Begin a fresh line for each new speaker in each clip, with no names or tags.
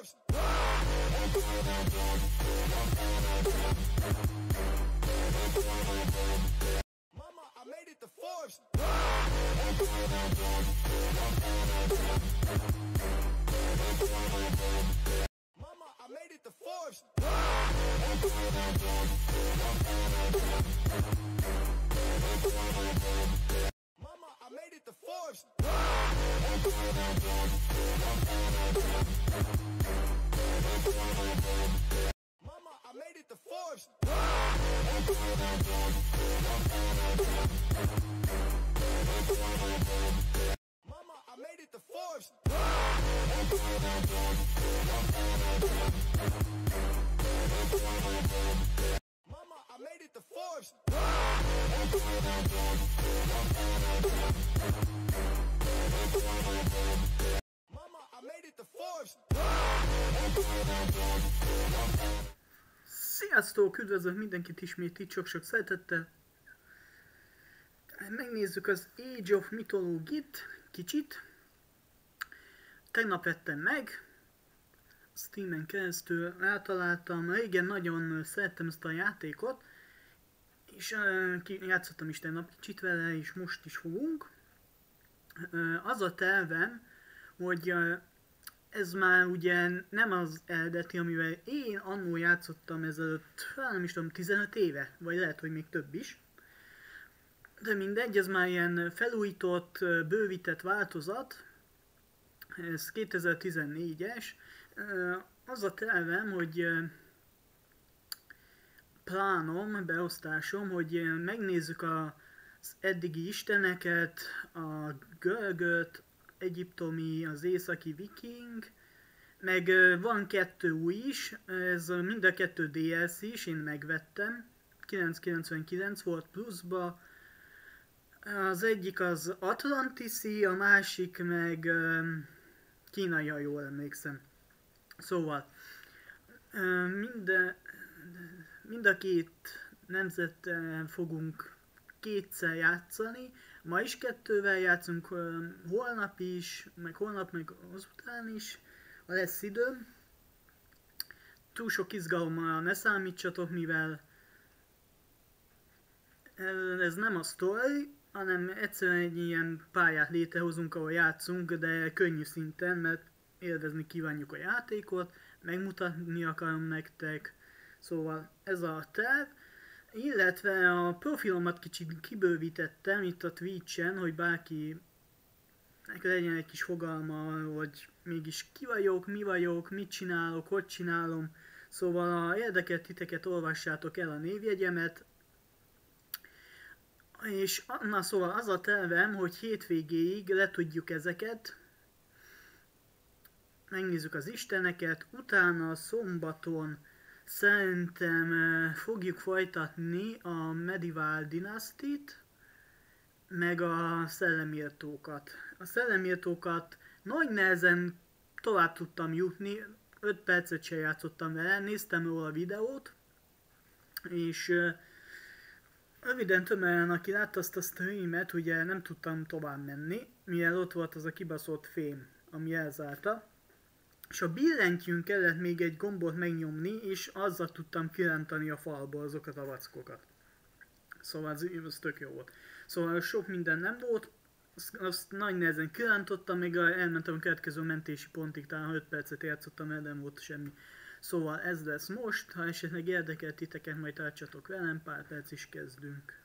Forbes. Mama, I made it to Forbes. Mama, I made it to Forbes. Mama, I made it to Forbes. Mama, I made it to Forbes. Mama, I made it to Forbes. Forbes.
Sziasztok, üdvözlök mindenkit ismét itt sok-sok szeretettel. Megnézzük az Age of Mythology-t kicsit. Tegnap vettem meg, Steamen keresztül rátaláltam, régen nagyon szerettem ezt a játékot, és uh, játszottam is tegnap kicsit vele, és most is fogunk. Uh, az a tervem, hogy uh, ez már ugye nem az eredeti, amivel én annó játszottam ezelőtt, hát nem is tudom, 15 éve, vagy lehet, hogy még több is. De mindegy, ez már ilyen felújított, bővített változat, ez 2014-es. Ö, Az a tervem, hogy plánom, beosztásom, hogy megnézzük az eddigi isteneket, a görögöt, egyiptomi, az északi viking, meg van kettő új is, ez mind a kettő DLC is, én megvettem. 999 volt pluszba. Az egyik az Atlantiszi, a másik meg kínai, ha jól emlékszem. Szóval, ö, mind, a két nemzettel fogunk kétszer játszani. Ma is kettővel játszunk, holnap is, meg holnap, meg azután is, ha lesz időm. Túl sok izgalommal ne számítsatok, mivel ez nem a story, hanem egyszerűen egy ilyen pályát létrehozunk, ahol játszunk, de könnyű szinten, mert élvezni kívánjuk a játékot, megmutatni akarom nektek, szóval ez a terv. Illetve a profilomat kicsit kibővítettem itt a Twitch-en, hogy bárki legyen egy kis fogalma, hogy mégis ki vagyok, mi vagyok, mit csinálok, hogy csinálom. Szóval ha érdekel titeket, olvassátok el a névjegyemet. És na szóval az a tervem, hogy hétvégéig letudjuk ezeket, megnézzük az isteneket, utána szombaton Szerintem fogjuk folytatni a Medieval Dynasty-t, meg a szellemírtókat. A szellemírtókat nagy nehezen tovább tudtam jutni, 5 percet se játszottam vele, néztem róla a videót, és röviden tömören, aki látta azt a streamet, ugye nem tudtam tovább menni, mivel ott volt az a kibaszott fém, ami elzárta. És a billentyűn kellett még egy gombot megnyomni, és azzal tudtam kirántani a falból azokat a vackokat. Szóval az, az tök jó volt. Szóval sok minden nem volt, azt, azt nagy nehezen kirántottam, még elmentem a következő mentési pontig, talán 5 percet játszottam el, nem volt semmi. Szóval ez lesz most, ha esetleg érdekel titeket, majd tartsatok velem, pár perc is kezdünk.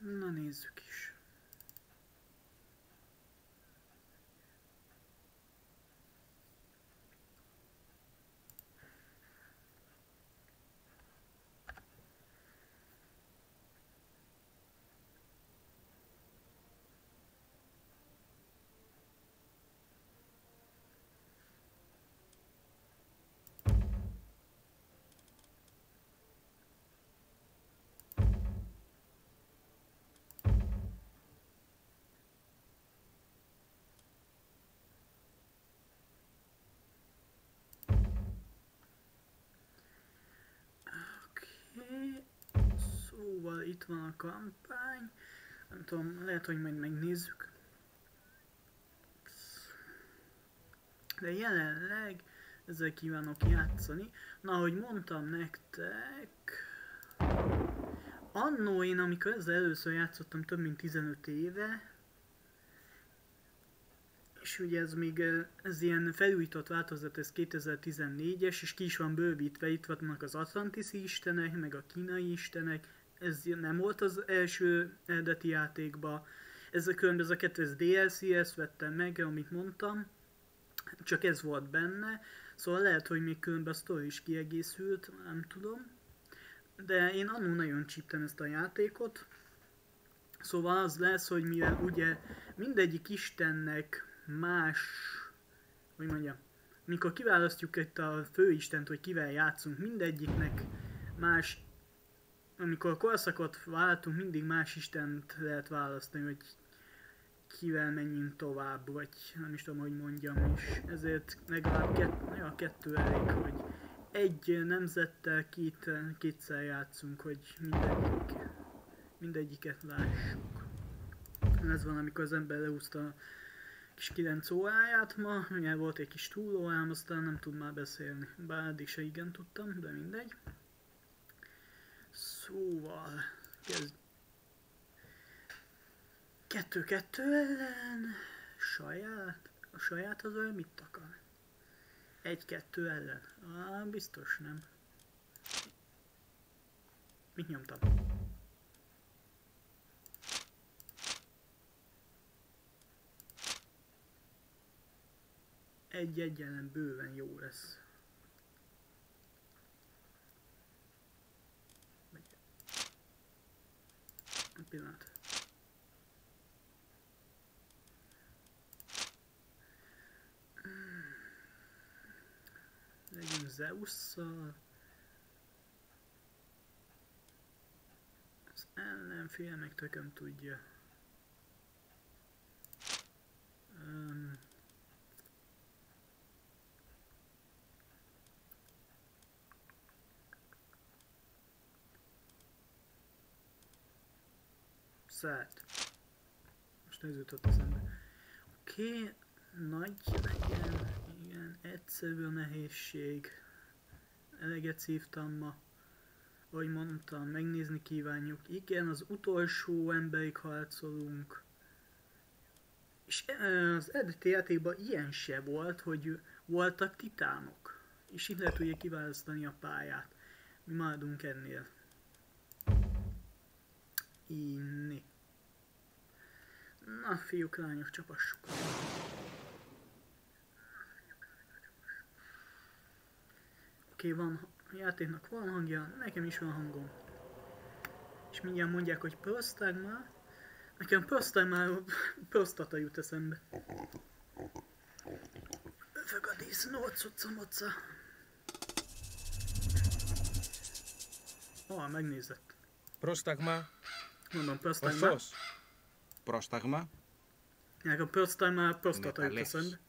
Na nézzük is. Oké. Szóval itt van a kampány. Nem tudom, lehet, hogy majd megnézzük. De jelenleg ezzel kívánok játszani. Na, ahogy mondtam nektek, annó én, amikor ezzel először játszottam több mint 15 éve, és ugye ez még ez ilyen felújított változat, ez 2014-es, és ki is van bővítve, itt vannak az atlantiszi istenek, meg a kínai istenek, ez nem volt az első eredeti játékban. Ez a különben ez DLC, ezt vettem meg, amit mondtam, csak ez volt benne, szóval lehet, hogy még különben a story is kiegészült, nem tudom. De én annól nagyon csíptem ezt a játékot, Szóval az lesz, hogy mivel ugye mindegyik istennek más, hogy mondjam, mikor kiválasztjuk itt a főistent, hogy kivel játszunk, mindegyiknek más, amikor korszakot váltunk, mindig más istent lehet választani, hogy kivel menjünk tovább, vagy nem is tudom, hogy mondjam, és ezért legalább kett, ja, kettő elég, hogy egy nemzettel két, kétszer játszunk, hogy mindegyik, mindegyiket lássuk. Ez van, amikor az ember leúszta kis 9 óráját ma, ugye volt egy kis túlórám, aztán nem tud már beszélni. Bár eddig se igen tudtam, de mindegy. Szóval, kezd... Kettő-kettő ellen, saját, a saját az olyan mit akar? Egy-kettő ellen? Á, biztos nem. Mit nyomtam? Egy-egy ellen bőven jó lesz. Vagy- Egy pillanat. Legyünk Zeus-szal. Az ellenfél meg tököm tudja. Um, Szállt. Most ez jutott eszembe. Oké, nagy legyen, igen, egyszerű a nehézség. Eleget szívtam ma. Ahogy mondtam, megnézni kívánjuk. Igen, az utolsó emberig harcolunk. És eh, az eredeti játékban ilyen se volt, hogy voltak titánok. És itt lehet ugye kiválasztani a pályát. Mi maradunk ennél. Inni. Na, fiúk, lányok, csapassuk. Oké, okay, van, a játéknak van hangja, nekem is van hangom. És mindjárt mondják, hogy pösztág. Nekem pösztág már pösztata jut eszembe. Övög a disznó, cucca moca. Ah, megnézett.
Prosták.
Mondom, pösztág
már. Πρόσταγμα.
Ναι, εγώ πρόσταγμα πρόσφατα
έπεσαν.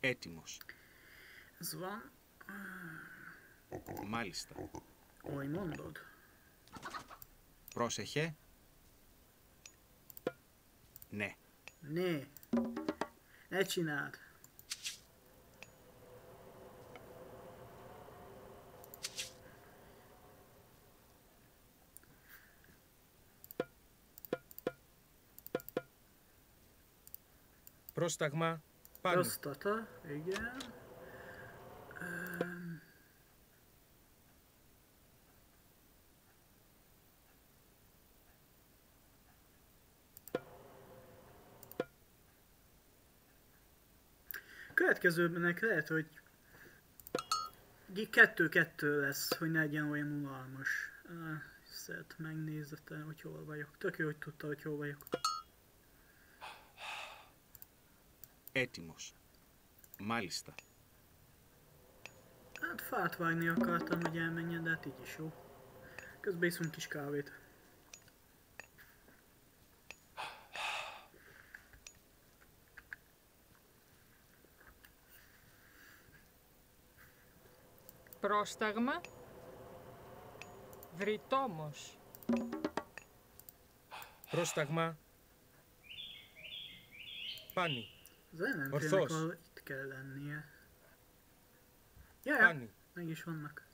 Ε.
Έτοιμος.
Σβάν.
Μάλιστα.
Ο ημόντοντ.
Πρόσεχε. Ναι.
Ναι. Έτσι να.
Πρόσταγμα pan.
Prostata, igen. Következőnek lehet, hogy kettő-kettő lesz, hogy ne legyen olyan unalmas. Szeret megnézete, hogy hol vagyok. Tök jó, hogy tudta, hogy hol vagyok.
Έτοιμος. Μάλιστα.
Hát fát vágni akartam, hogy elmenjen, de hát így is jó. Közben iszunk kis kávét.
Πρόσταγμα. Βρυτόμος.
Πρόσταγμα. Πάνι.
Az ellenfélnek
Orthos.
valahol itt kell lennie. Ja, ja,
Πάνι.
meg is vannak.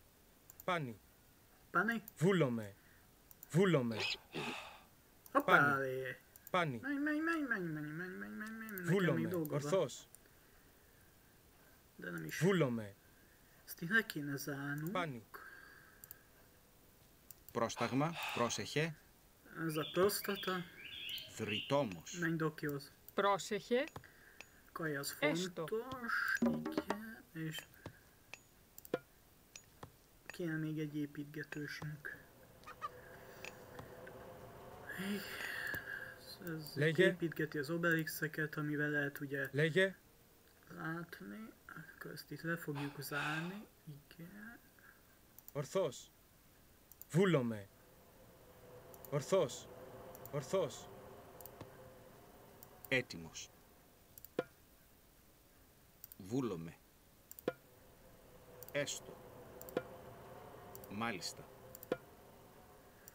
Pányi.
Pani?
Βούλομαι. Βούλομαι.
Hoppá,
Pani.
elé.
Pányi.
Menj, menj, menj, menj, menj, menj, menj, menj, menj. Nekem még
Βούλομαι.
dolga van,
Ορθός.
de nem is.
Βούλομαι.
Ezt így le kéne zárnunk.
Πάνyi.
Πρόσταγμα. Πρόσεχε.
Ez a prostata.
Δρυτόμος.
Menj dokihoz.
Πρόσεχε.
Kaj az
Esto.
fontos. Igen, és... Kéne még egy építgetősünk. Igen. Ez
Legyen.
építgeti az obelixeket, amivel lehet ugye
Λέγε.
látni. Akkor ezt itt le fogjuk zárni. Igen.
Ορθός. Βούλομαι. Ορθός. Ορθός.
Έτοιμος. Βούλομαι. Έστω. Μάλιστα.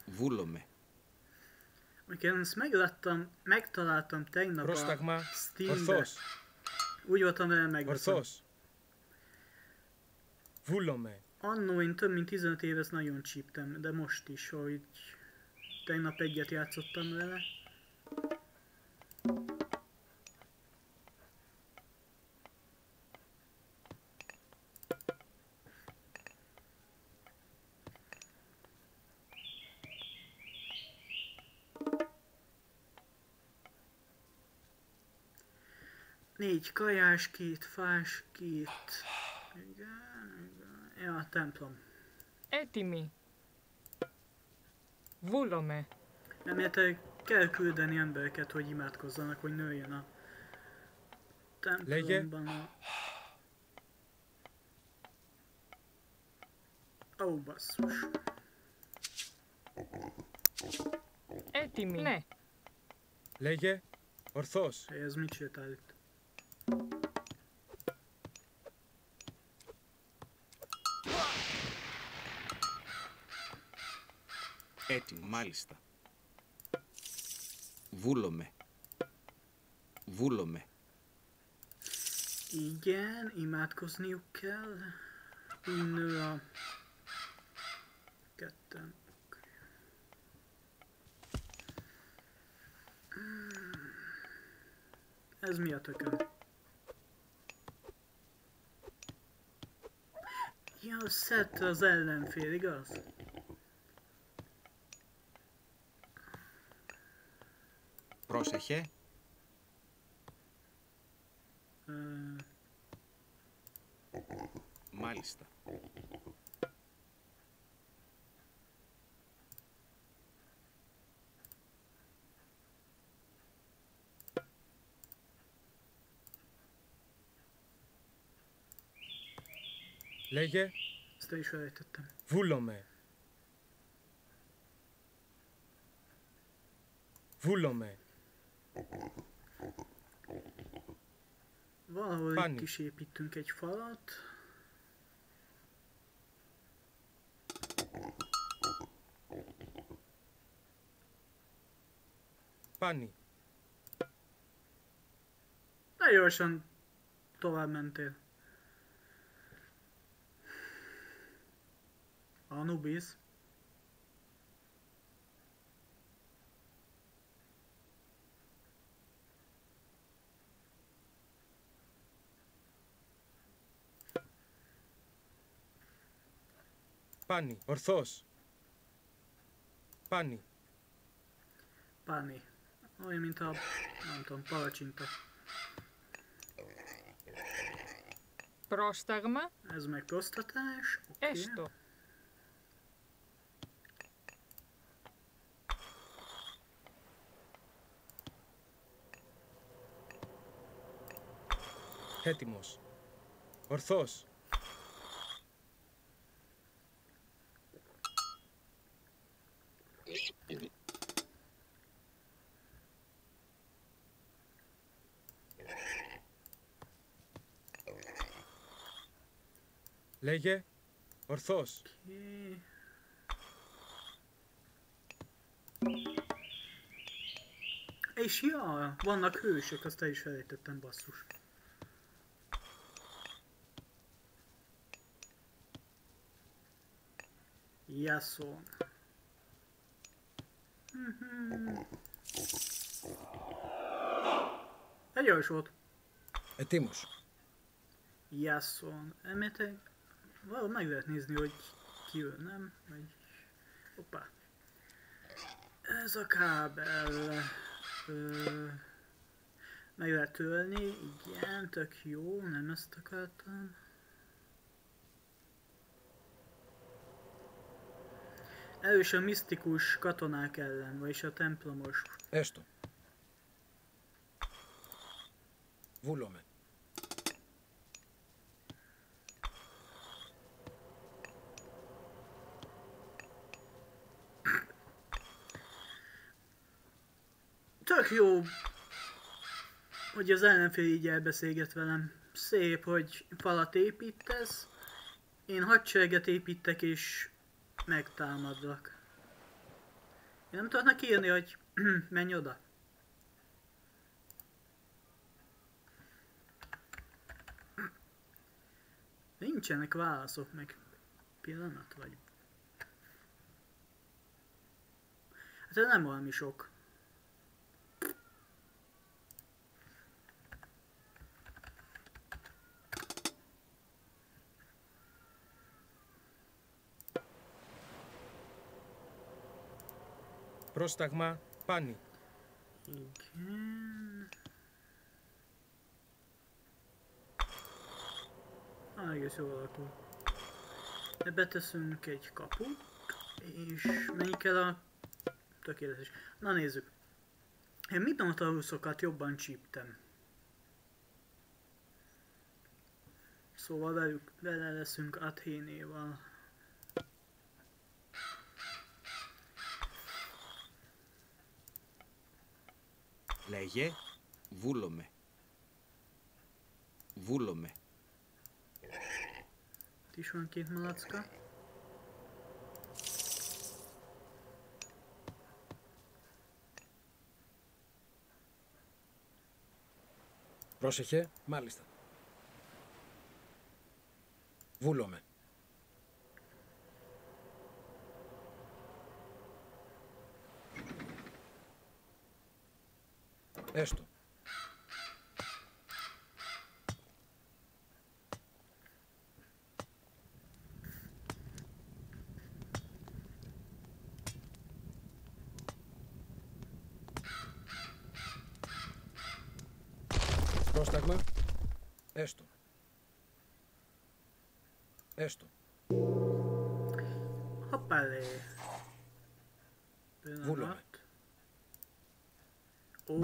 Vúlome.
Amikor én ezt megláttam, megtaláltam tegnap a
Πρόσταγμα.
Steambe.
Ορθός.
Úgy voltam vele megveszem.
Ορθός. Βούλομαι.
Annó én több mint 15 éve ezt nagyon csíptem, de most is, hogy tegnap egyet játszottam vele. négy kajás, két fás, két... Igen, igen. Ja, templom.
Etimi. Volome.
Emiatt kell küldeni embereket, hogy imádkozzanak, hogy nőjön a templomban a... Ó, basszus.
Etimi.
Ne. Legye.
Orthos. Ez mit csináljuk?
Έτοιμο, μάλιστα. Βούλομαι. Vúlome.
Igen, imádkozniuk kell. Úgy nő a... Ketten. Ez mi a tököm? Ja, szedte az ellenfél, igaz?
Πρόσεχε.
Ö,
Μάλιστα.
Λέγε.
ezt el is felejtettem.
Βούλομαι. Βούλομαι.
Valahol
Fanny.
itt is építünk egy falat.
Πάνι.
Na gyorsan tovább mentél. Anubis.
Πάνι, ορθός. Πάνι.
Πάνι. όχι imitato tanto, un po' la.
Πρόσταγμα.
Ας με.
Έστω.
Έτοιμος. Ορθός. Λέγε. Ορθός.
Okay. Εσύ, α, βάνα κρύο, είσαι καστά είσαι έτσι. Jason. Mhm. Egy jó is volt.
Egy Timos.
Jason. Elméletek valahogy meg lehet nézni, hogy ki ő, nem? Vagy... Hoppá. Ez a kábel. Ö... Meg lehet tölni, igen, tök jó, nem ezt akartam. Erős a misztikus katonák ellen, vagyis a templomos.
Esto. Vulome.
Tök jó, hogy az ellenfél így elbeszélget velem. Szép, hogy falat építesz. Én hadsereget építek, és megtámadlak. Én nem tudnak írni, hogy menj oda. Nincsenek válaszok meg. Pillanat vagy. Hát ez nem valami sok.
Πρόσταγμα. Πάνι.
Igen. Á, egész jól alakul. De beteszünk egy kaput, és mennyi kell a... Tökéletes. Na nézzük. Én Minotauruszokat jobban csíptem. Szóval velük, vele leszünk Athénéval.
Λέγε. Βούλομαι. Βούλομαι.
Τι schon geht Malatzka?
Πρόσεχε, μάλιστα. Βούλομαι. Έστω.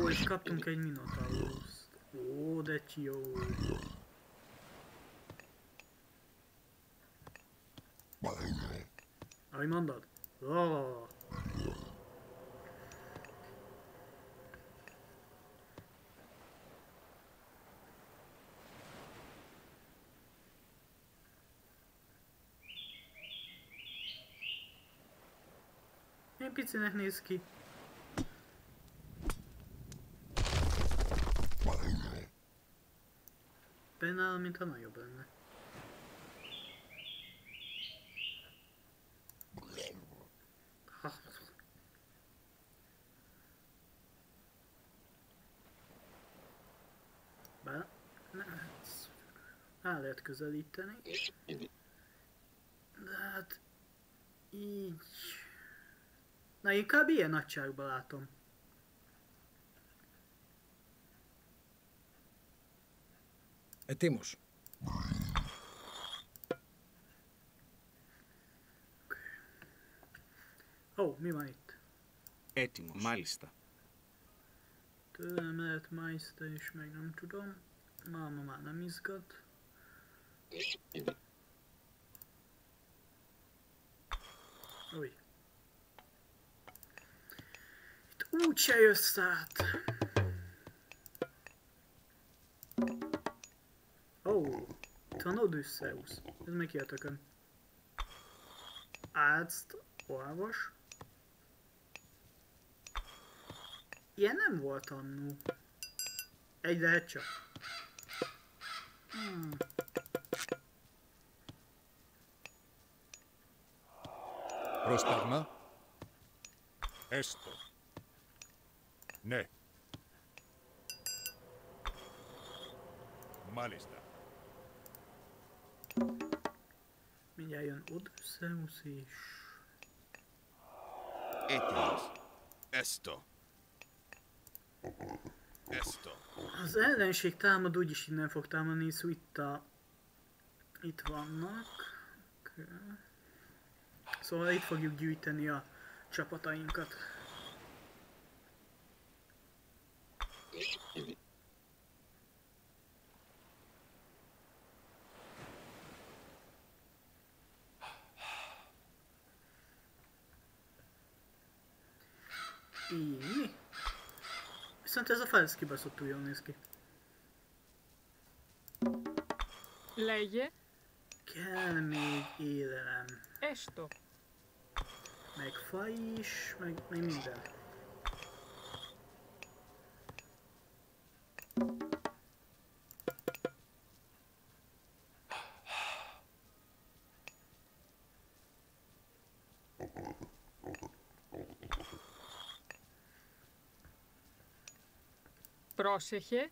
Ó, és kaptunk egy Minotaurust. Ó, de jó. Ahogy mondod? Ó. Milyen picinek néz ki. Például, mintha nagyobb lenne. Bár nem, hát el lehet közelíteni. De hát így... Na inkább ilyen nagyságban látom.
E, Ετοίμος.
Oh, mi van itt?
Έτοιμο, μάλιστα.
Mert Meister is meg nem tudom. Máma már nem izgat. Új. Itt úgyse jössz át. van Odysseus. Ez meg ki a olvas. Ilyen nem volt annó. Egy lehet csak. Hmm.
Prostagma? Esto. Ne. Mal está.
Mindjárt jön Odysseus is.
Éthoz. Esto. Esto.
Az ellenség támad, úgyis innen fog támadni, szó itt a... Itt vannak. Szóval itt fogjuk gyűjteni a csapatainkat. Hát ez a fence kibaszottul jól néz ki.
Legye.
Kell még élelem.
Esto.
Meg fa is, meg, meg minden.
Πρόσεχε.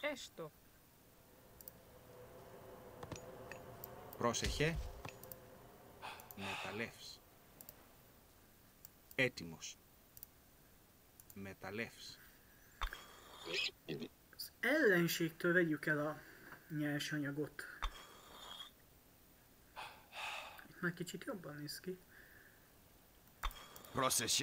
Έστω.
Πρόσεχε. Μεταλλεύς. Έτοιμος. Μεταλλεύς.
Az ellenségtől vegyük el a nyersanyagot. Már kicsit jobban néz ki. Rossz?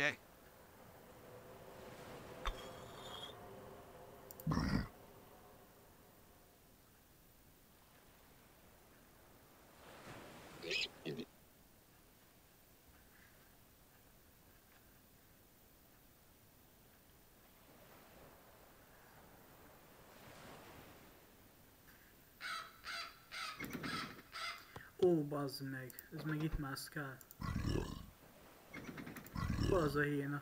Bazd meg, ez meg itt mászkál. Hol az a héna?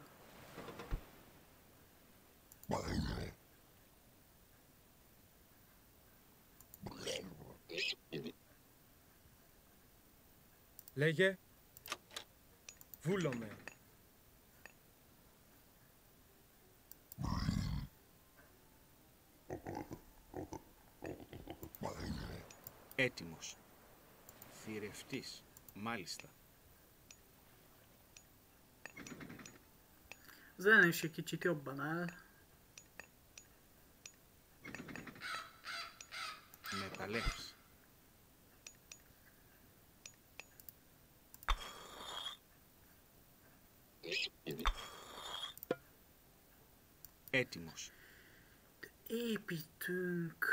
Λέγε. Βούλομαι.
Έτοιμος θηρευτής. Μάλιστα.
Δεν είσαι και τσι τιο
μπανάλ. Ε.
Μεταλλεύς. Έτοιμος. Επιτούγκ.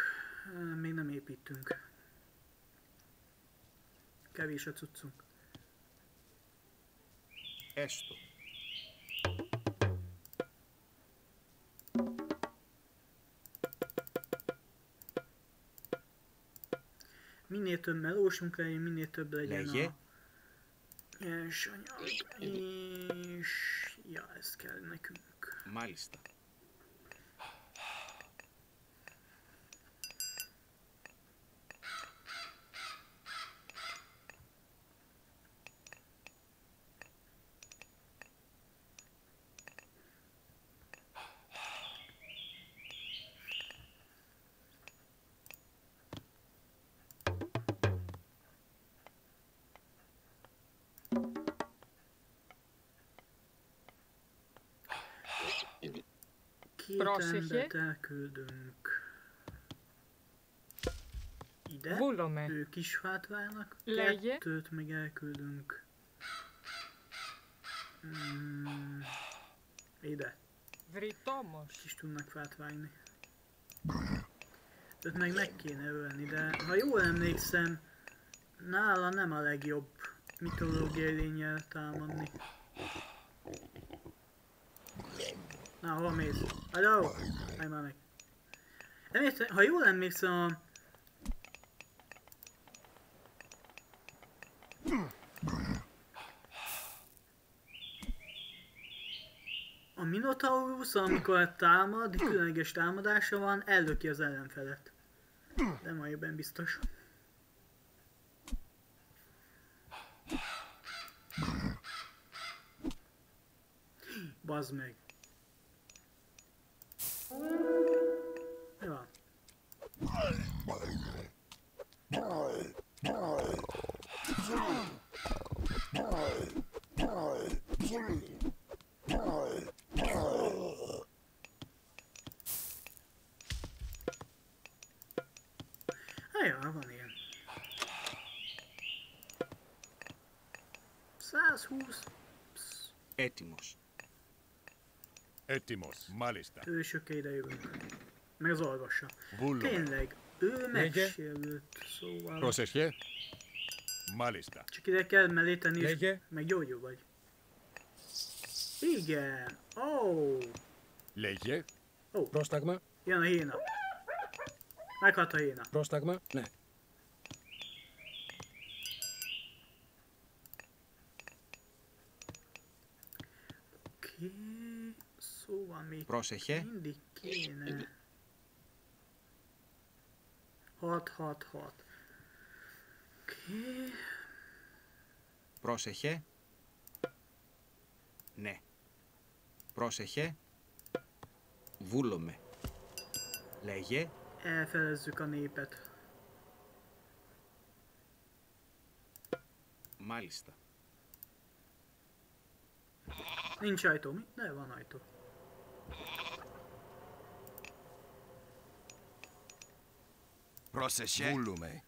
Μείναμε επιτούγκ. kevés a cuccunk.
Esto.
Minél több melósunk legyen, minél több legyen
Legye.
a nyersanyag, és ja, ez kell nekünk.
Málista.
Πρόσεχε.
embert elküldünk ide.
Βούλομαι.
Ők is fát várnak.
Λέγε.
Kettőt meg elküldünk. Mm, ide.
Βρυτόμος.
is tudnak fát vágni. Őt meg meg kéne ölni, de ha jól emlékszem, nála nem a legjobb mitológiai lényel támadni. Na, hol mész? Hello? Állj már meg. Emlékszem, ha jól emlékszem, a... A Minotaurus, amikor támad, különleges támadása van, ellöki az ellenfelet. De majd ebben biztos. Bazd meg.
Έτοιμος.
Έτοιμος. Μάλιστα.
ősöke ide jövünk. meg az algassa.
Bullo.
Tényleg, ő megsérült, szóval...
Prosesje? Maliszta.
Csak ide kell mellé tenni, és meggyógyul vagy. Igen, ó! Oh.
Legye?
Ó. Oh. Prostagma?
Jön a hína Meghalt a hína
Prostagma? Ne.
Oké, okay. szóval még
Proseche.
mindig kéne... Hot, hot, hot. Okay.
Πρόσεχε. Ναι. Πρόσεχε. Βούλομαι. Λέγε.
Έφερε ζουκόνι ύπετ.
Μάλιστα.
Ninja Itomi, δεν είναι Itomi.
Proszesse. Mullume.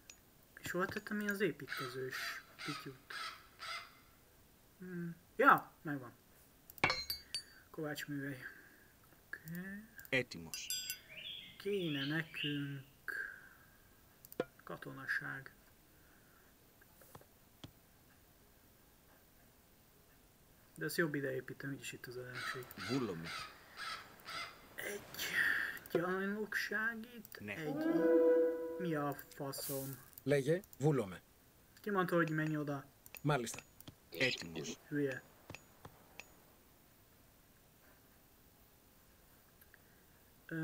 És hol tettem én az építkezős pityút? Hmm. Ja, megvan. Kovács művei. Oké.
Okay. Etimos.
Kéne nekünk katonaság. De ezt jobb ide építem, úgyis itt az ellenség.
Bullom.
Egy
gyanlokságit,
egy μία φάσον.
Λέγε, βούλομαι.
Και το οργημένη οδά.
Μάλιστα.
Έτοιμος.
Βία. Ε,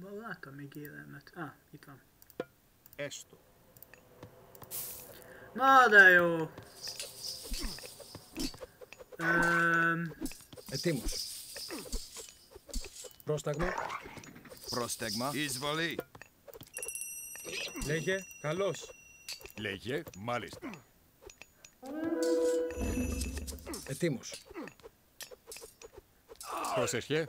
βαλάτα με γύρεμετ. Α, ήταν.
Έστω.
Nada yo. Ε,
Ετοίμος. Πρόσταγμα.
Πρόσταγμα. Εισβολή.
Λέγε. Καλός.
Λέγε. Μάλιστα.
Ετοίμος.
Πρόσεχε.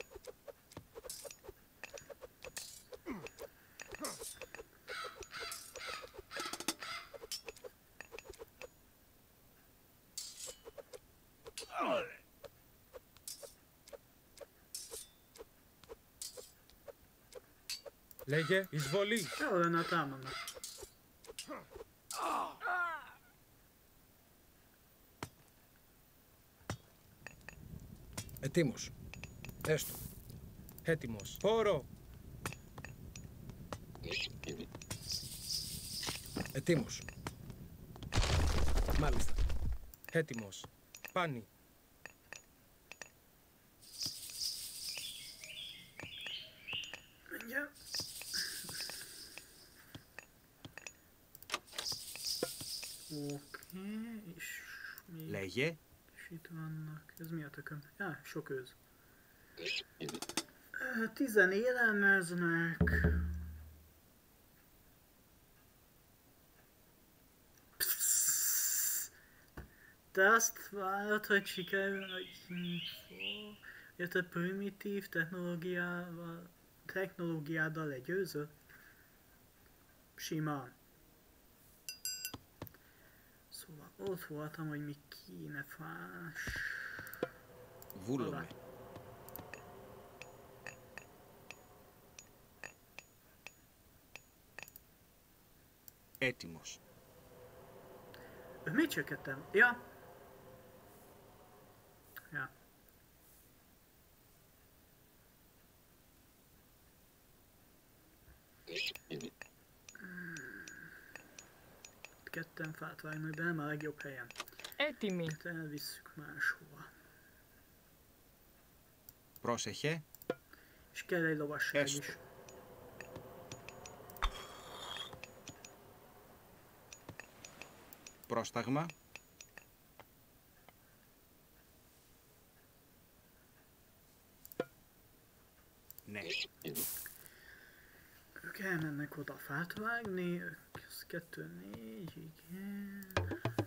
Λέγε. Εισβολή.
jó lenne, ha
Ετοίμος. Έστω. Έτοιμος. Φόρο. Ετοίμος. Μάλιστα. Έτοιμος. Πάνι.
Mindjárt. Oké, és még
Λέγε.
Itt vannak. Ez mi a tököm? Ja, sok őz. Tizen élelmeznek. Te azt várod, hogy sikerül, hogy... Illetve primitív technológiával, technológiáddal legyőzött? Simán. Szóval ott voltam, hogy mi kéne fás.
Βούλομαι. Έτοιμος.
Ő mit csökkentem? Ja. Ja. Ketten fát vágnak, de nem a legjobb helyen. Έτοιμη.
Θα
να δεις μάσχουα. Πρόσεχε.
Σκέλε
το.
Πρόσταγμα. Ναι.
Και με ένα κουταφάτ, Βάγνη, και σκέτουνε, γυγέ...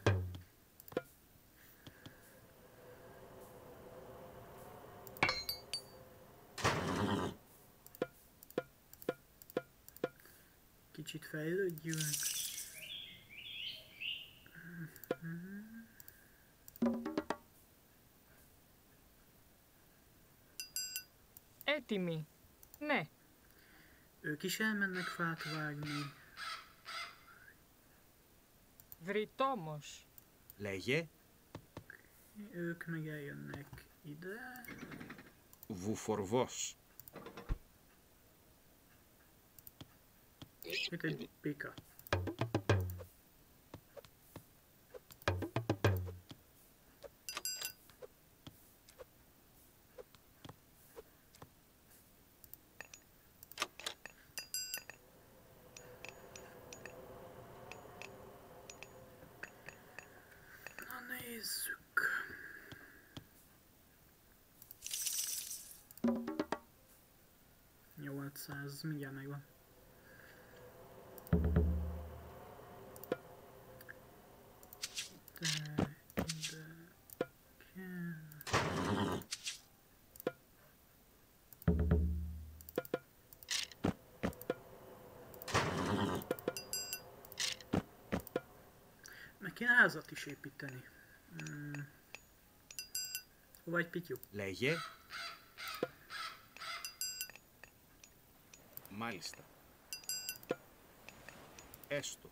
Έτοιμοι; Ναι.
Εκεί σε έμενε κφάτ βάγνη.
Βρυτόμος.
Λέγε.
Εκ με γέιον εκ είδε.
Βουφορβός.
Itt egy házat is építeni. Hmm. Hova egy pityú?
Λέγε. Μάλιστα. Έστω.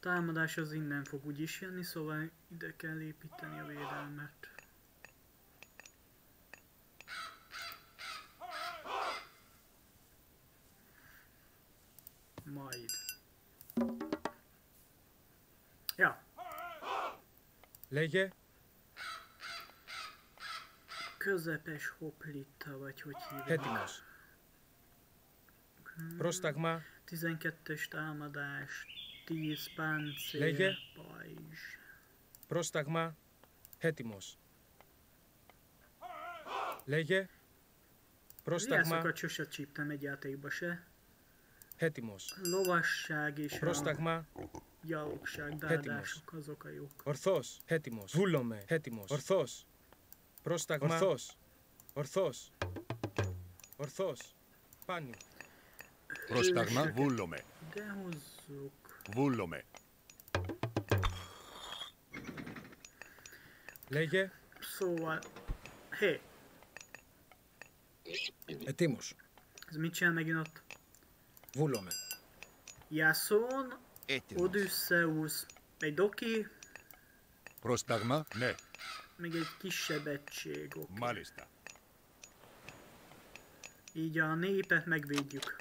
Támadás az innen fog úgyis jönni, szóval ide kell építeni a védelmet.
Λέγε.
közepes hoplita, vagy hogy hívják.
Έτοιμος. Πρόσταγμα.
12-es támadás, 10 páncél,
Λέγε.
pajzs.
Πρόσταγμα. Έτοιμος. Λέγε. Πρόσταγμα.
Vigyázzokat sose csíptem egy játékba se.
Έτοιμος.
Lovasság és a
Πρόσταγμα.
gyalogság, Γιαόξαν, δάδάσοκ, αζοκαϊόκ.
Ορθός, έτοιμος, βούλομε, έτοιμος, ορθός, πρόσταγμα, ορθός, ορθός, ορθός, πάνι.
Πρόσταγμα,
βούλομε.
Βούλομε.
Λέγε.
Ψωα. hey.
Ετοίμος.
Zmičan meginot.
Βούλομε.
Jason Odüsszeusz. Egy doki.
Prostagma? Ne.
Még egy kisebb egység. Okay.
Malista.
Így a népet megvédjük.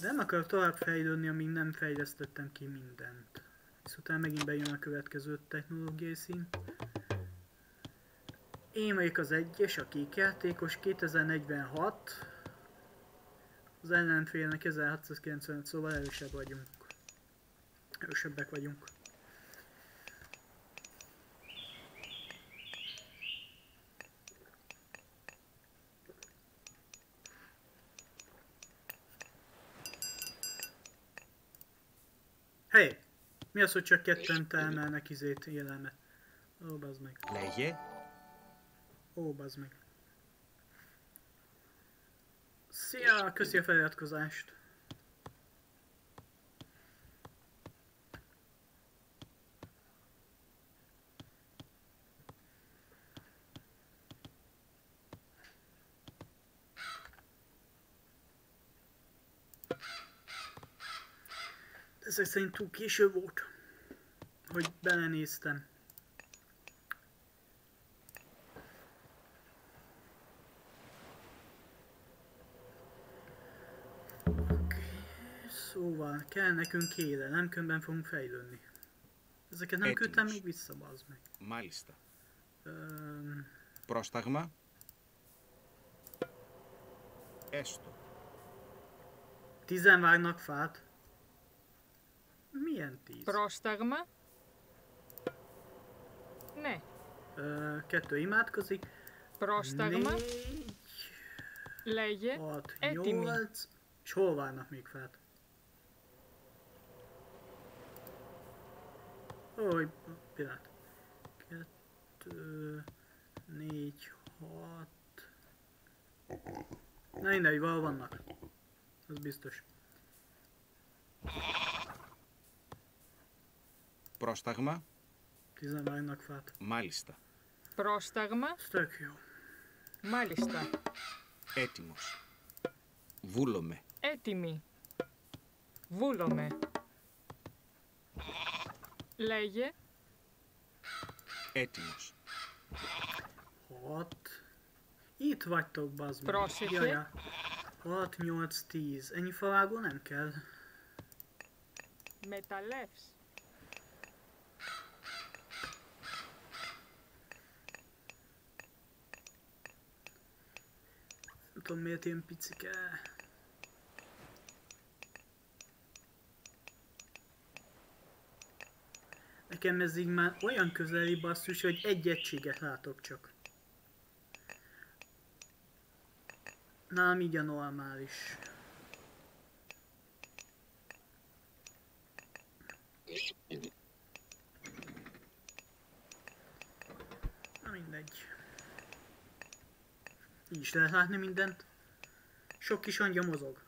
Nem akarok tovább fejlődni, amíg nem fejlesztettem ki mindent. És megint bejön a következő technológiai szint. Én vagyok az egyes, a kék játékos, 2046. Az ellenfélnek 1695, szóval erősebb vagyunk. Erősebbek vagyunk. Hé! Hey, mi az, hogy csak ketten termelnek izét élelmet? Ó, oh, meg.
Lejje?
Ó, bazd meg. Szia, köszi a feliratkozást. Ezek szerint túl késő volt, hogy belenéztem. Szóval kell nekünk éle, nem különben fogunk fejlődni. Ezeket nem
Έτοιμος.
küldtem még vissza, bazd meg.
Μάλιστα.
Öm,
Πρόσταγμα. Έστω.
tizen vágnak fát. Milyen tíz?
Πρόσταγμα. Ναι.
Ö, kettő imádkozik.
Πρόσταγμα.
Négy,
Λέγε.
hat,
Έτοιμοι.
nyolc. És hol várnak még fát? Ó, pillanat. Kettő, négy, hat. Na mindegy, val vannak. Az biztos.
Πρόσταγμα.
Tizen vágnak fát.
Μάλιστα.
Πρόσταγμα.
Ez tök jó.
Μάλιστα.
Έτοιμος. Βούλομαι.
Έτοιμη. Βούλομαι. Λέγε.
Έτοιμος.
Hat. Itt vagytok, bazd meg.
Proszik,
Jaja. 6, 8, 10. Ennyi favágó nem kell.
Μεταλλεύς.
Nem tudom miért ilyen picike. Nekem ez így már olyan közeli basszus, hogy egy egységet látok csak. Nálam így a normális. Na mindegy. Így is lehet látni mindent. Sok kis hangja mozog.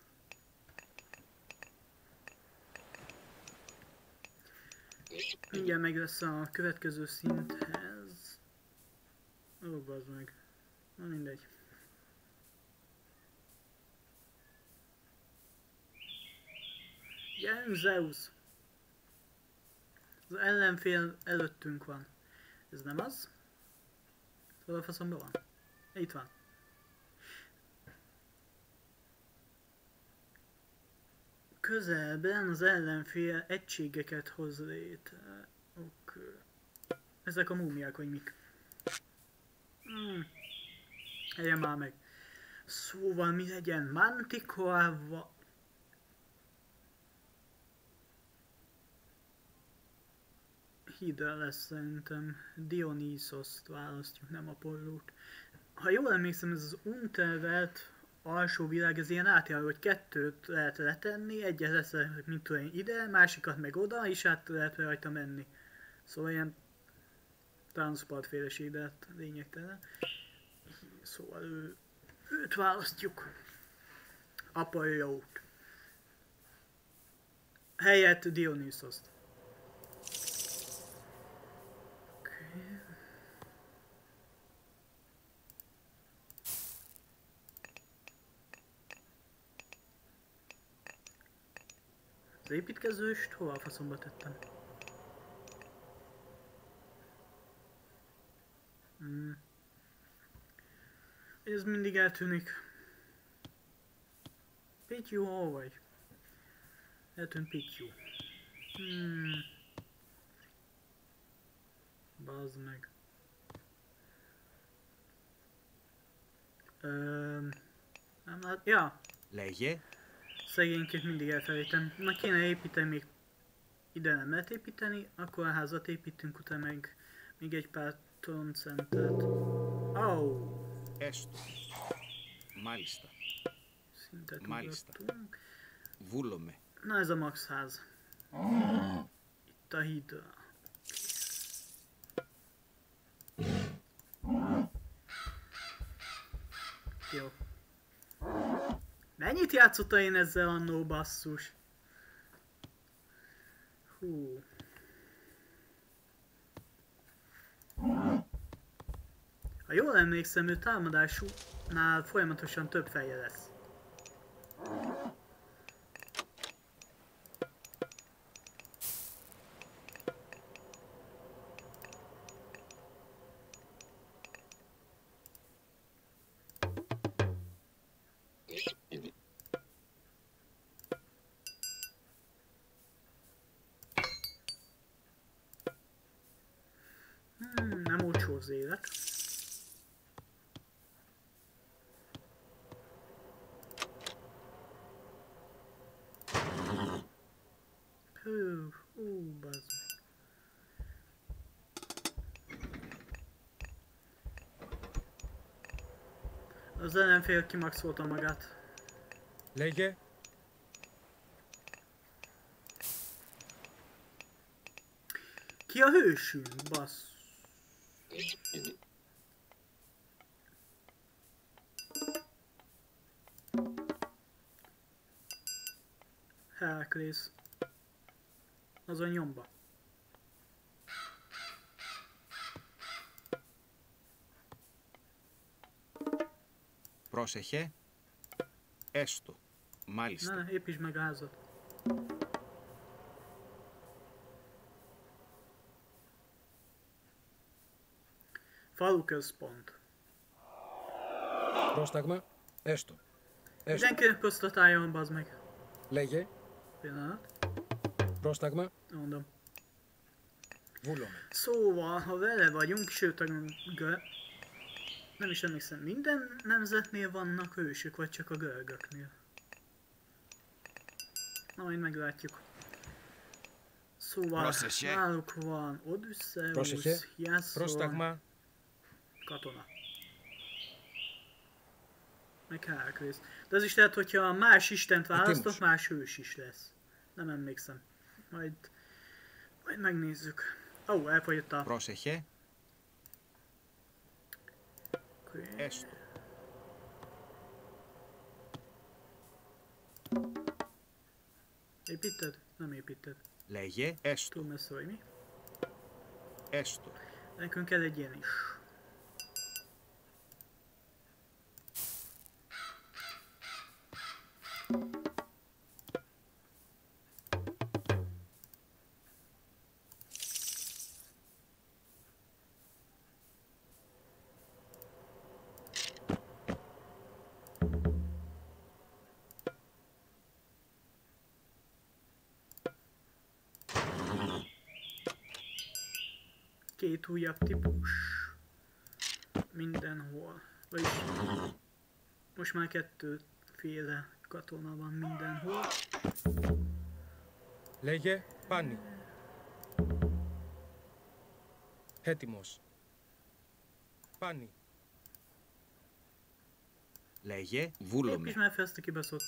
Mindjárt meg lesz a következő szinthez. Ó, bazd meg. Na mindegy. Gyerünk Zeus! Az ellenfél előttünk van. Ez nem az? Hol a faszomban van? Itt van. Közelben az ellenfél egységeket hoz létre. Oké. Ezek a múmiák, vagy mik? Hmm. Helyen már meg. Szóval mi legyen? Manticore Hidra lesz szerintem. Dionysoszt választjuk, nem Apollót. Ha jól emlékszem, ez az Unterwelt alsó világ, ez ilyen átjáró, hogy kettőt lehet letenni, egyet lesz, mint tudom én, ide, másikat meg oda, és át lehet rajta menni. Szóval ilyen transportféleség, de hát lényegtelen. Szóval ő, őt választjuk. Apollót. Helyett Dionysoszt. Az építkezőst hova a faszomba tettem? Hmm. Ez mindig eltűnik. Pityu, hol vagy? Eltűnt Pityu. Hmm. Bazd meg. Öm... Um, nem lát... Ja.
Lejje?
Szegényként mindig elfelejtem. Na kéne építeni még ide nem lehet építeni, akkor a házat építünk, utána meg még egy pár toncentet. Au! Oh.
Esto. Márista.
Szintet Márista.
Vulome.
Na ez a max ház. Oh. Itt a híd. Jó. Mennyit játszotta én ezzel annó basszus? Hú. Ha jól emlékszem, ő támadásnál folyamatosan több feje lesz. Az ellenfél kimaxolta magát.
Lege?
Ki a hősünk, bassz? Herklész. Az a nyomba.
Πρόσεχε. Έστω. Μάλιστα.
Να, είπεις μεγάλο. φάλουκες Pond.
Πρόσταγμα. Έστω. Έστω.
Δεν και πως το τάιον meg.
Λέγε.
Pillanat.
Πρόσταγμα.
Mondom.
Βούλωμε.
Szóval, ha vele vagyunk, sőt Nem is emlékszem, minden nemzetnél vannak ősük, vagy csak a görögöknél. Na, majd meglátjuk. Szóval
Prosesje.
náluk van Odysseus, Jason, katona. Meg Herkulész. De ez is lehet, hogyha más istent választok, más hős is lesz. Nem emlékszem. Majd, majd megnézzük. Ó, oh, elfogyott a...
Prosesje esto.
Építed? Nem építed.
Legye esto.
Túl messze vagy mi?
Esto.
Nekünk kell egy ilyen is. Most már kettőféle katona van mindenhol.
Λέγε Πάνι. Έτοιμος. Πάνι.
Λέγε
Βούλωμη. Επίσης με έφερε στο κυμπασότ.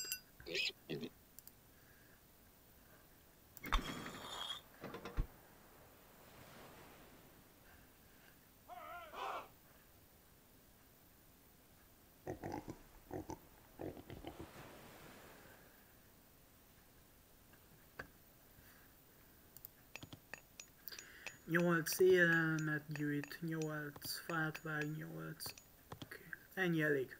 8 élelmet gyűjt, 8 fát vág, 8... Okay. Ennyi elég.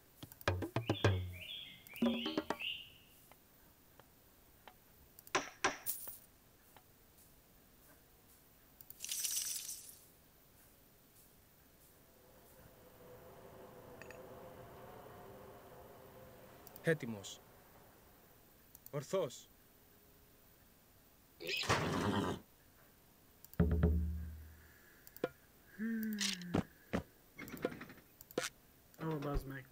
Έτοιμος. Ορθός.
Ó, bazd meg.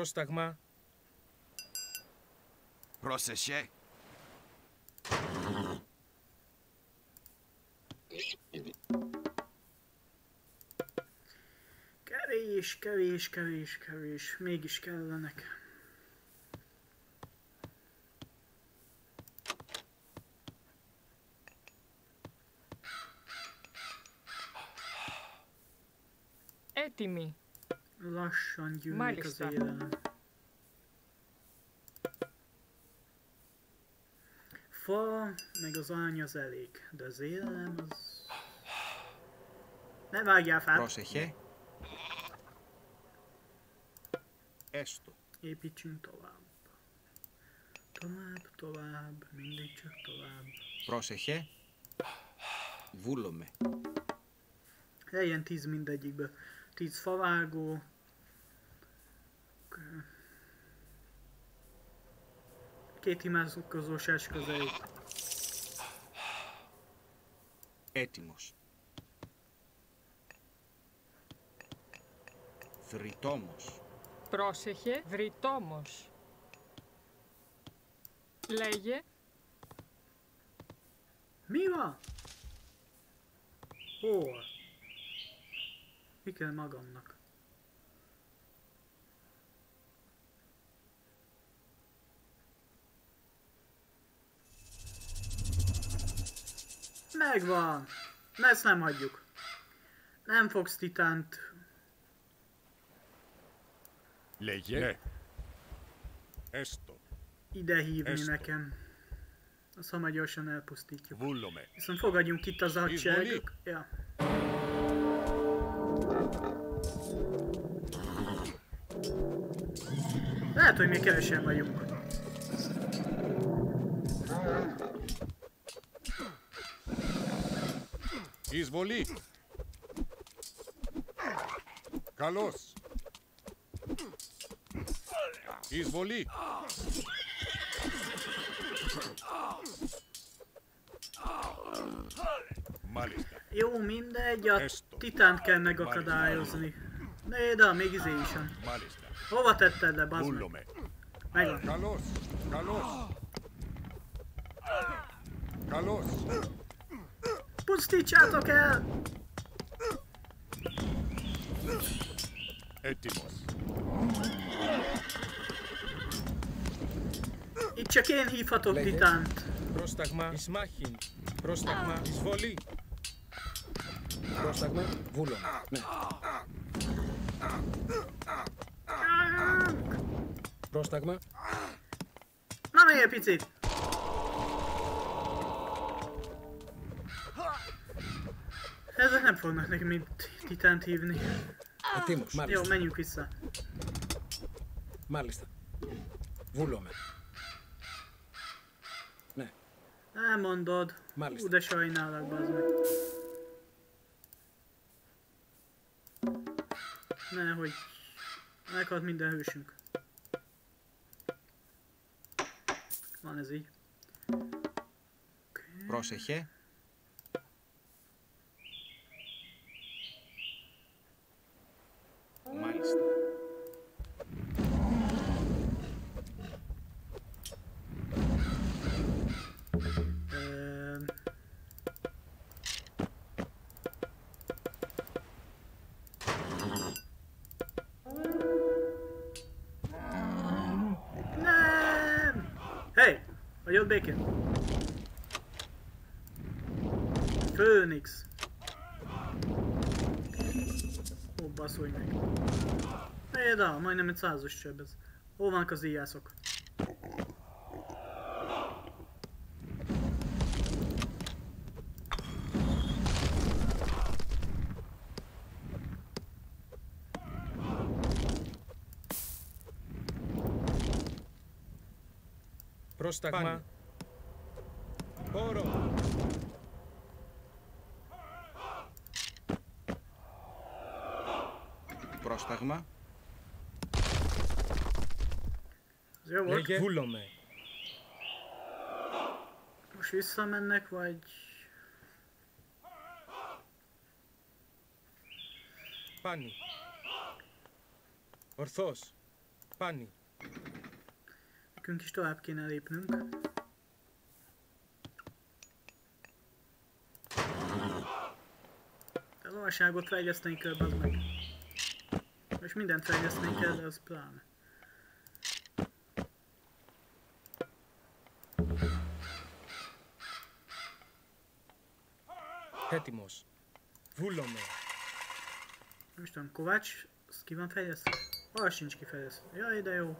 πρόσταγμα.
Πρόσεχε.
Karış, karış, karış, karış. Mégis kellene
nekem. Έτοιμοι.
lassan gyűlik az élelem. Fa, meg az ány az elég, de az élelem az... Ne vágjál fát!
Proseche. Esto.
Építsünk tovább. Tovább, tovább, mindig csak tovább.
Proseche. Vullome.
Legyen tíz mindegyikből. Tíz favágó, Και ετοιμάζω το σχάρι σου, αρέσει.
Έτοιμος. Δρυτόμος.
Πρόσεχε. Δρυτόμος. Λέγε
Μύμα. Ωραία. Πήκε μαγόνια. Megvan. De ezt nem hagyjuk. Nem fogsz titánt.
Legyen. Esto.
Ide hívni
Esto.
nekem. Azt hamar gyorsan elpusztítjuk.
Vullome.
Viszont fogadjunk itt az hadsereg. Ja. Lehet, hogy még kevesen vagyunk.
Εισβολή. Καλώς. Εισβολή. Μάλιστα.
Jó, mindegy, a
Ezt.
titánt kell megakadályozni. Néda, még izé is van.
Μάλιστα.
Hova tetted le, bazd meg?
Βούλομαι.
Megvan.
Καλώς. Καλώς. Καλώς.
Pusztítsátok el!
Έτοιμος.
Itt csak én hívhatok
Legyen.
titánt.
Πρόσταγμα. Εις μάχην. Πρόσταγμα. Εισβολή. Πρόσταγμα. Βούλομαι. Ναι. Πρόσταγμα.
Na még egy picit! Ezek nem fognak neki mind titánt hívni.
Ετοίμος.
Jó,
Μάλιστα.
menjünk vissza.
Μάλιστα. Βούλομαι. Ναι.
Elmondod.
Málista.
Ú, de sajnálok, bazd meg. Nehogy meghalt minden hősünk. Van ez így.
Πρόσεχε. humanista.
Eh. Um, Lamb! Hej! Vad gör? Phoenix. Oba só em Éda, majdnem egy százas csöbb ez. Hol vannak az íjászok?
Prostak Pani.
ma...
Poro! Ma? Jó volt.
Még hullom meg.
Most visszamennek, vagy...
Panni. Orthos. Panni.
Nekünk is tovább kéne lépnünk. A valóságot fejleszteni kell, meg. Most mindent fejleszteni kell, de az pláne.
Hetimos. Hullomé.
Nem is tudom, Kovács, az ki van fejlesztve? Arra sincs kifejlesztve. Jaj, de jó.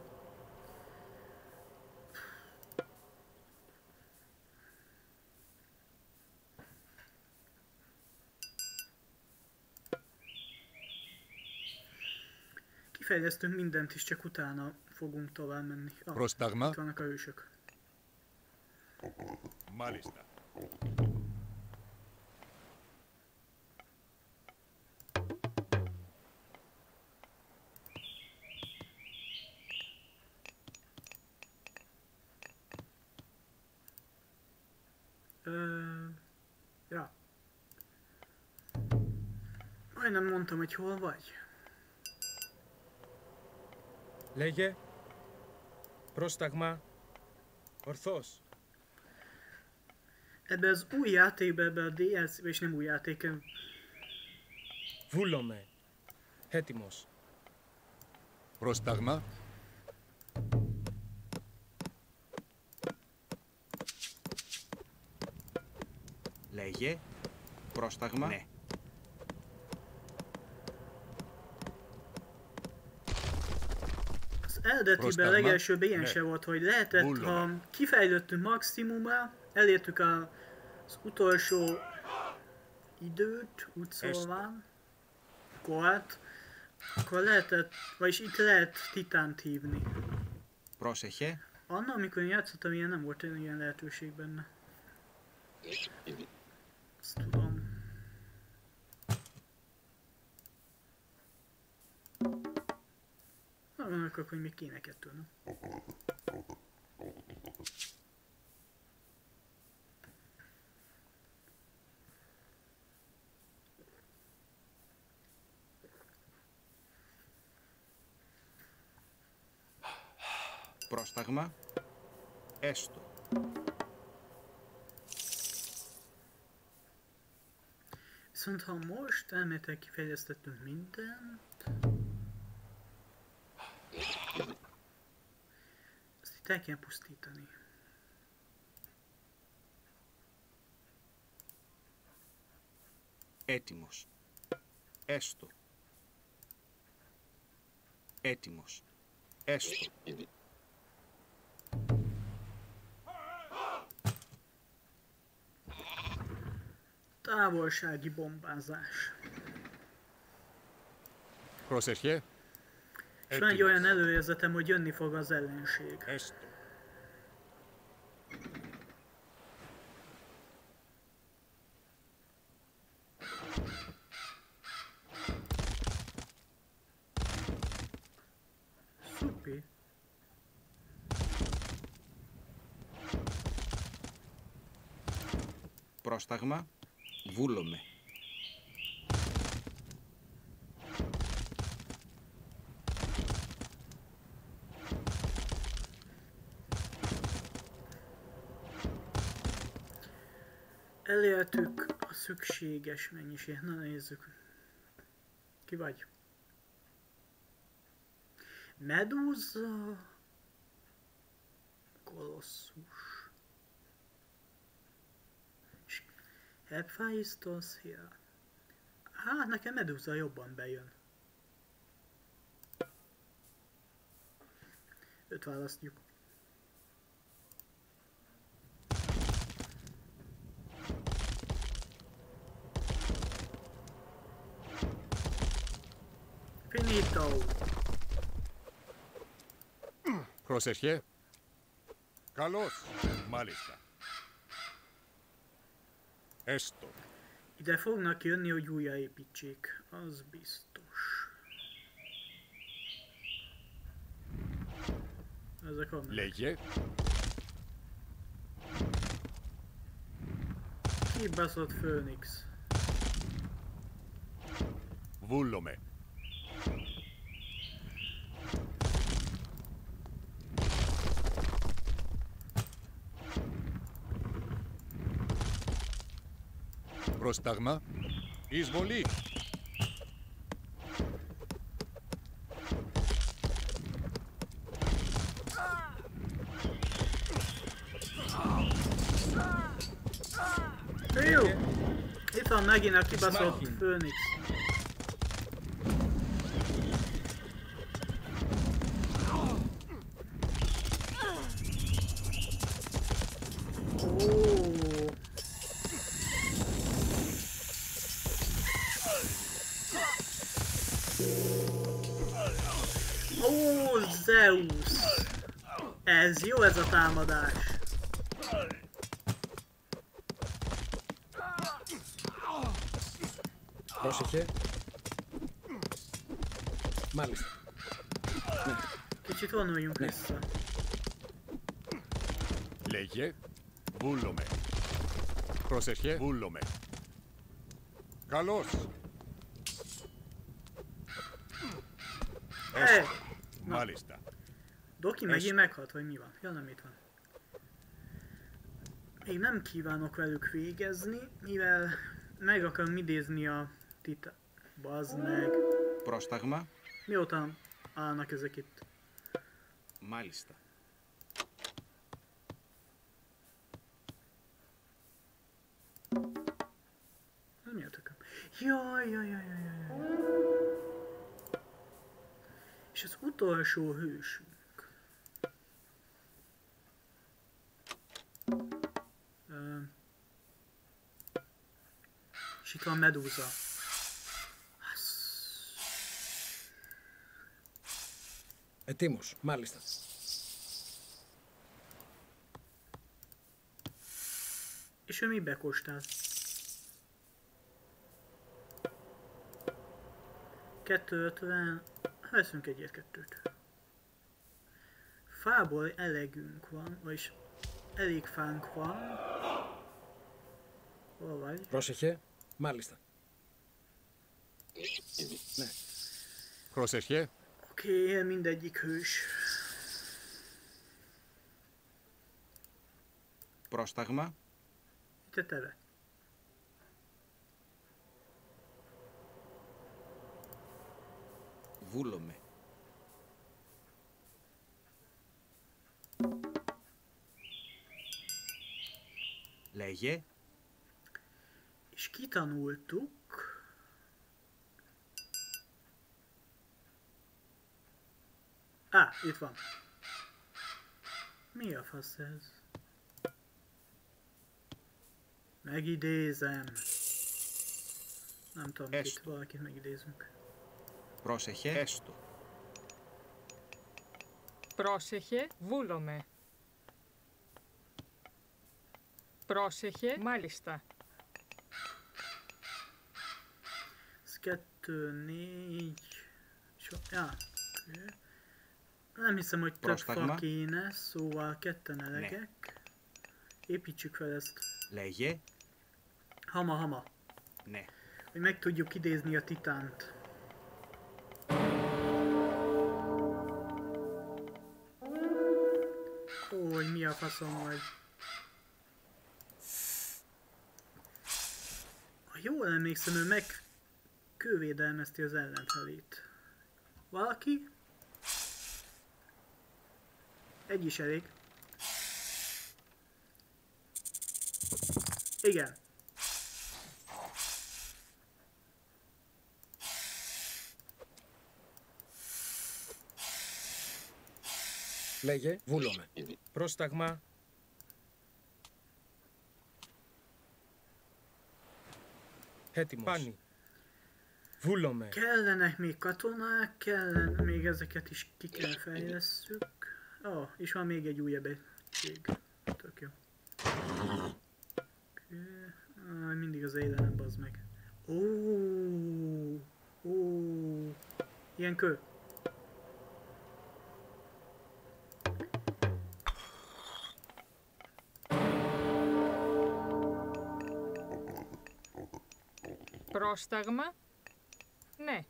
Kifejlesztünk mindent is, csak utána fogunk tovább menni. Ah,
Prostagma?
Itt vannak a hősök. Malista. Majdnem mondtam, hogy hol vagy.
Λέγε. Πρόσταγμα. Ορθός.
Ebbe az új játékba, ebbe a DLC, és nem új játék,
Βούλομαι. Έτοιμος.
Πρόσταγμα.
Λέγε. Πρόσταγμα. Ναι.
eredetiben a legelsőbb ilyen
ne.
se volt, hogy lehetett,
Bullog.
ha kifejlődtünk maximumra, elértük a, az utolsó időt, úgy szólván, kort, akkor lehetett, vagyis itt lehet titánt hívni.
Proseche?
Anna, amikor én játszottam, ilyen nem volt olyan ilyen lehetőség benne. Ezt tudom. Na, vannak akkor még kéne kettő, nem?
Πρόσταγμα. Έστω.
Viszont ha most elméletek kifejlesztettünk mindent... Τα και απουστεί τον
Έτοιμος. Έστω. Έτοιμος. Έστω.
Τα βοηθάκι
μπομπαζάς. Προσεχέ.
És van egy olyan előérzetem, hogy jönni fog az ellenség.
Έστω.
Szupi.
Πρόσταγμα. Βούλομαι.
Elértük a szükséges mennyiség. Na nézzük. Ki vagy? Medúza. Kolosszus. És Hephaistos Hill. Hát nekem Medúza jobban bejön. Őt választjuk. Finito.
Πρόσεχε. Καλώς. Μάλιστα. Έστω.
Ide fognak jönni, hogy újraépítsék, az biztos. Ezek a
Λέγε.
kibaszott Phoenix.
Βούλομαι. Πρόσταγμα. Εισβολή.
Ήρθα ανάγκη να χτύπα
στο
Phoenix. A támadás.
Πρόσεχε. Μάλιστα.
Kicsit vonuljunk vissza.
Λέγε. Βούλομαι. Πρόσεχε. Βούλομαι. Καλώς.
Ki megint és... meghalt, vagy mi van? Ja, nem itt van. Még nem kívánok velük végezni, mivel meg akarom idézni a tita... Bazd meg.
Prostagma?
Mióta állnak ezek itt?
Málista.
Nem jöttek. Jaj, jaj, jaj, jaj, jaj. És az utolsó hősünk. itt van Medúza.
Ετοίμος. Μάλιστα.
És ő mibe kóstál? 250, veszünk egyet kettőt. Fából elegünk van, vagyis elég fánk van. Hol vagy?
Πρόσεχε. Μάλιστα. Ναι.
Πρόσεχε.
Oké, mindegyik hős.
Πρόσταγμα.
Και τέλε.
Βούλομε. Λέγε.
És kitanultuk. Á, itt van. Mi a fasz ez? Megidézem. Nem tudom,
Ezt.
kit valakit megidézünk.
Πρόσεχε. Έστω.
Πρόσεχε, βούλομαι. Πρόσεχε, μάλιστα.
2, 4, so, ja, nem hiszem, hogy több fa kéne, szóval ketten elegek. Ne. Építsük fel ezt.
Leje.
Hama, hama.
Ne.
Hogy meg tudjuk idézni a titánt. Ó, hogy mi a faszom vagy. Ha jól emlékszem, ő meg kővédelmezti az ellenfelét. Valaki? Egy is elég. Igen.
Λέγε. Βούλομαι. Πρόσταγμα. Έτοιμος. Πάνι. Hullom el.
Kellenek még katonák, kellen, még ezeket is ki kell fejlesszük. Ó, oh, és van még egy újabb egység. Tök jó. Okay. Ah, mindig az élelem bazd meg. Ó, oh, ó, ilyen kő.
Prostagma? Ne!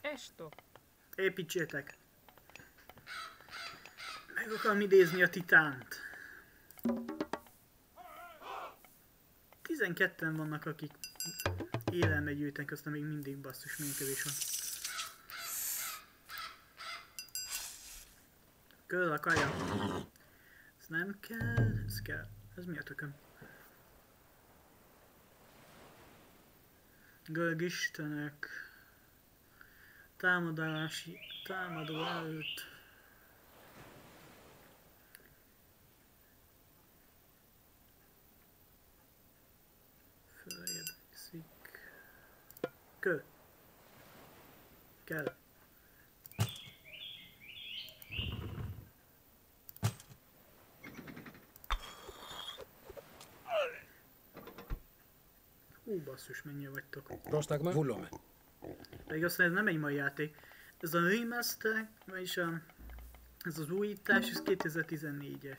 Esto!
Építsétek! Meg akarom idézni a titánt. 12-en vannak, akik élelme gyűjtenek, aztán még mindig basszus ménkövés van. Körül a kaja. Ez nem kell, ez kell. Ez mi a tököm? Görgistenek. Támadási, támadó előtt. Följebb viszik. Kell. Hú, basszus, mennyire vagytok.
Rosták
meg? Hullom.
Pedig aztán ez nem egy mai játék. Ez a remaster, vagyis a, ez az újítás, ez 2014-es.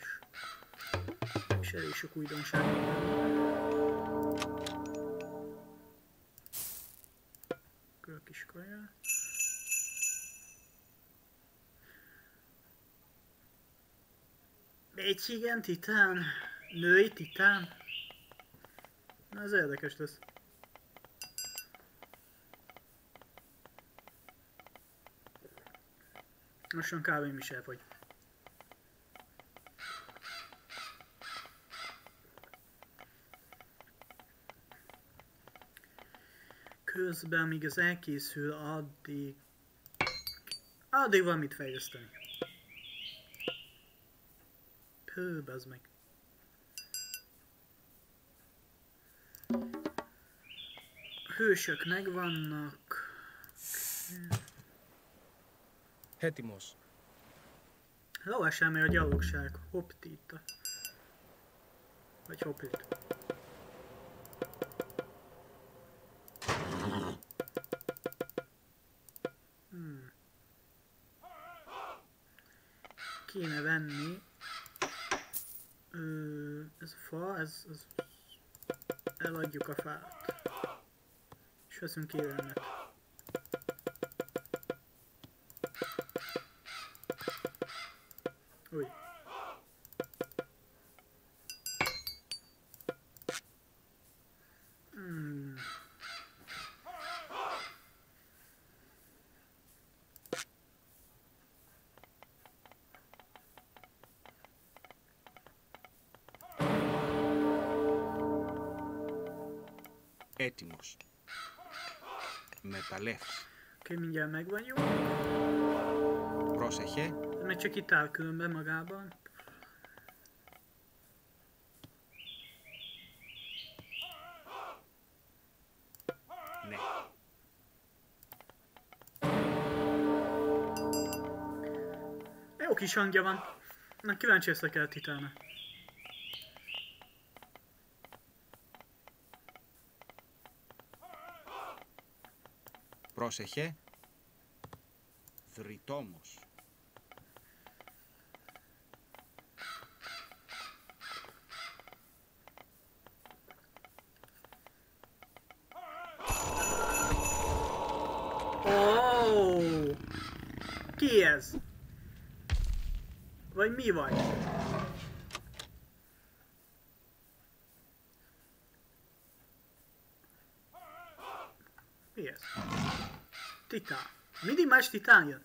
És elég sok újdonság. Kör kis kaja. Egy igen, titán. Női titán. Na ez érdekes lesz. Lassan kávém is elfogy. Közben, amíg ez elkészül, addig... Addig van mit fejleszteni. Pő, meg. Hősök megvannak.
Hetimos.
Lovas elmér a gyalogság. Hoptita. Vagy hoplit. Hmm. Kéne venni. Ö, ez a fa, ez, ez... Eladjuk a fát. És veszünk élelmet. Új.
Μεταλλεύς.
Oké, mindjárt meg vagyunk.
Πρόσεχε.
Ez meg csak itt áll különben magában.
Ναι.
Jó kis hangja van. Na kíváncsi leszek el titána.
Πρόσεχε. Δρυτόμος.
Oh! Yes. Vai me. Titán. Mindig más titán jön.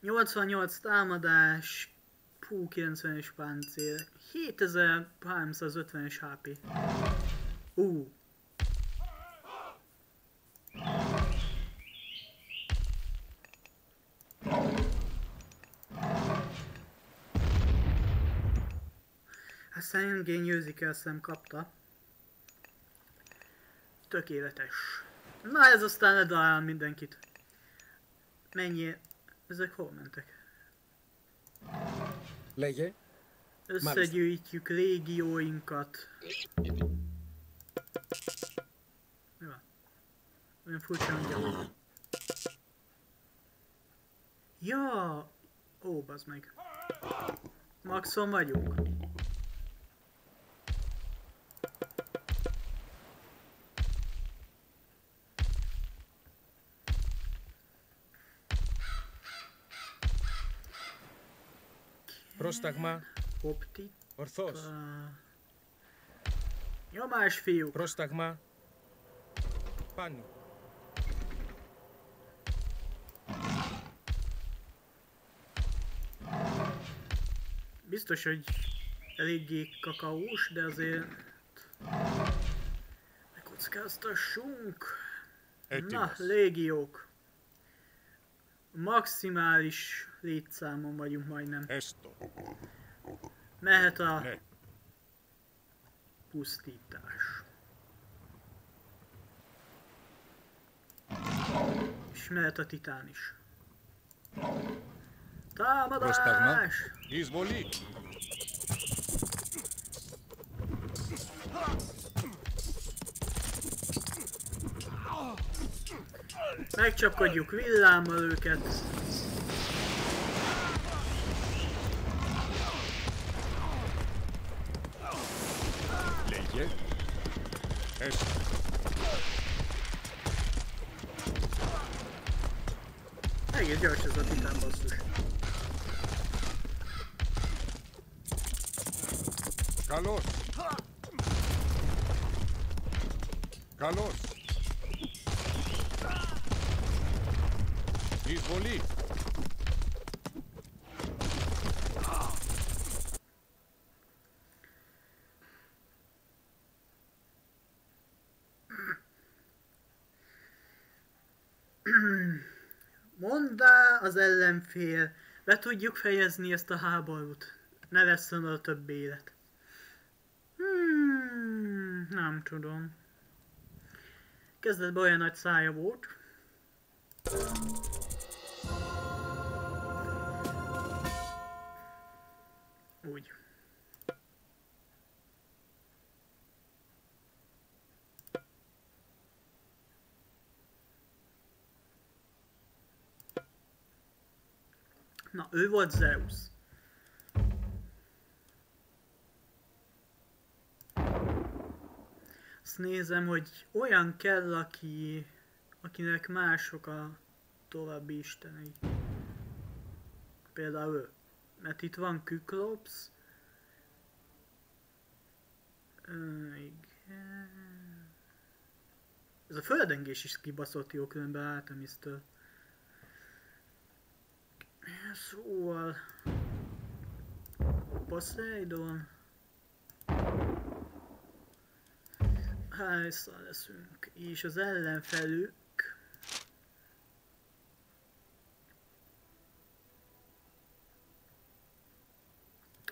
88 támadás, Pú 90-es páncél, 7350-es HP. Ú, Aztán győzik el szem kapta. Tökéletes. Na ez aztán ledalál mindenkit. Mennyi? Ezek hol mentek?
Legye.
Összegyűjtjük régióinkat. Mi van? Olyan furcsa mindjárt. Ja! Ó, bazd meg. Maxon vagyunk.
Πρόσταγμα.
Opti.
Ορθώς.
Nyomás, fiúk!
Πρόσταγμα. Πάνω.
Biztos, hogy eléggé kakaós, de azért... Ne kockáztassunk! Na,
Έτοιμος.
légiók! maximális létszámon vagyunk majdnem.
Esto.
Mehet a
ne.
pusztítás. És mehet a titán is. Támadás!
Izvolik!
Megcsapkodjuk villámmal őket.
Λέγε. Έστω.
Egész gyors ez a titán basszus.
Καλώς. Καλώς.
Ellenfél, be tudjuk fejezni ezt a háborút. Ne vesszen el több élet. Hmm, nem tudom. Kezdetben olyan nagy szája volt. Úgy. Na, ő volt Zeus. Azt nézem, hogy olyan kell, aki, akinek mások a további istenei. Például ő. Mert itt van Kyklops. Ö, igen. Ez a földengés is kibaszott jó különben Artemis-től. Szóval... Poseidon. Hányszor leszünk? És az ellenfelük...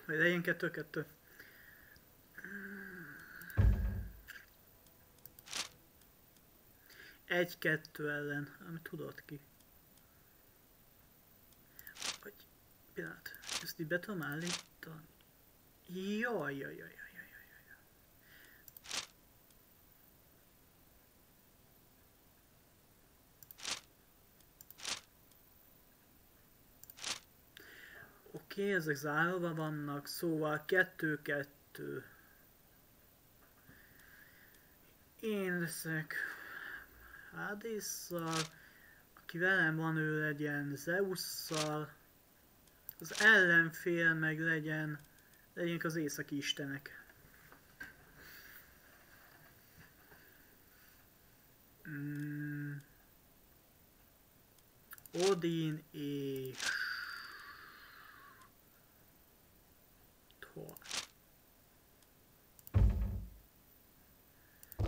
Vagy legyen kettő-kettő. Egy-kettő ellen, amit tudod ki. Vagy, pillanat, ezt így be tudom állítani? Jaj, jaj, jaj, jaj, jaj, jaj. Oké, okay, ezek zárva vannak, szóval kettő-kettő. Én leszek Hádésszal, aki velem van, ő legyen Zeusszal, az ellenfél meg legyen, legyenek az északi istenek. Mm. Odin és Thor.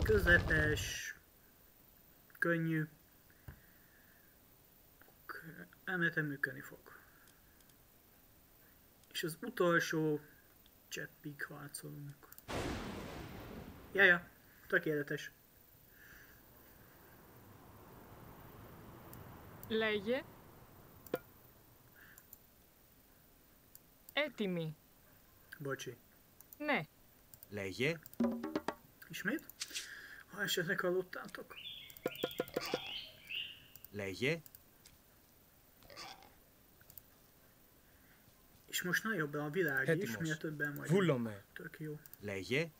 Közepes, könnyű, elméletem működni fog. És az utolsó cseppig harcolunk. Jaja, tökéletes.
Λέγε. Έτοιμη.
Bocsi.
Ναι.
Λέγε.
Ismét? Ha esetleg hallottátok.
Λέγε.
παίξει όμως να
ο
Μπραβιράκη. Έτσι, μια
τον
Βούλομε. Τοκίο.
Λέγε.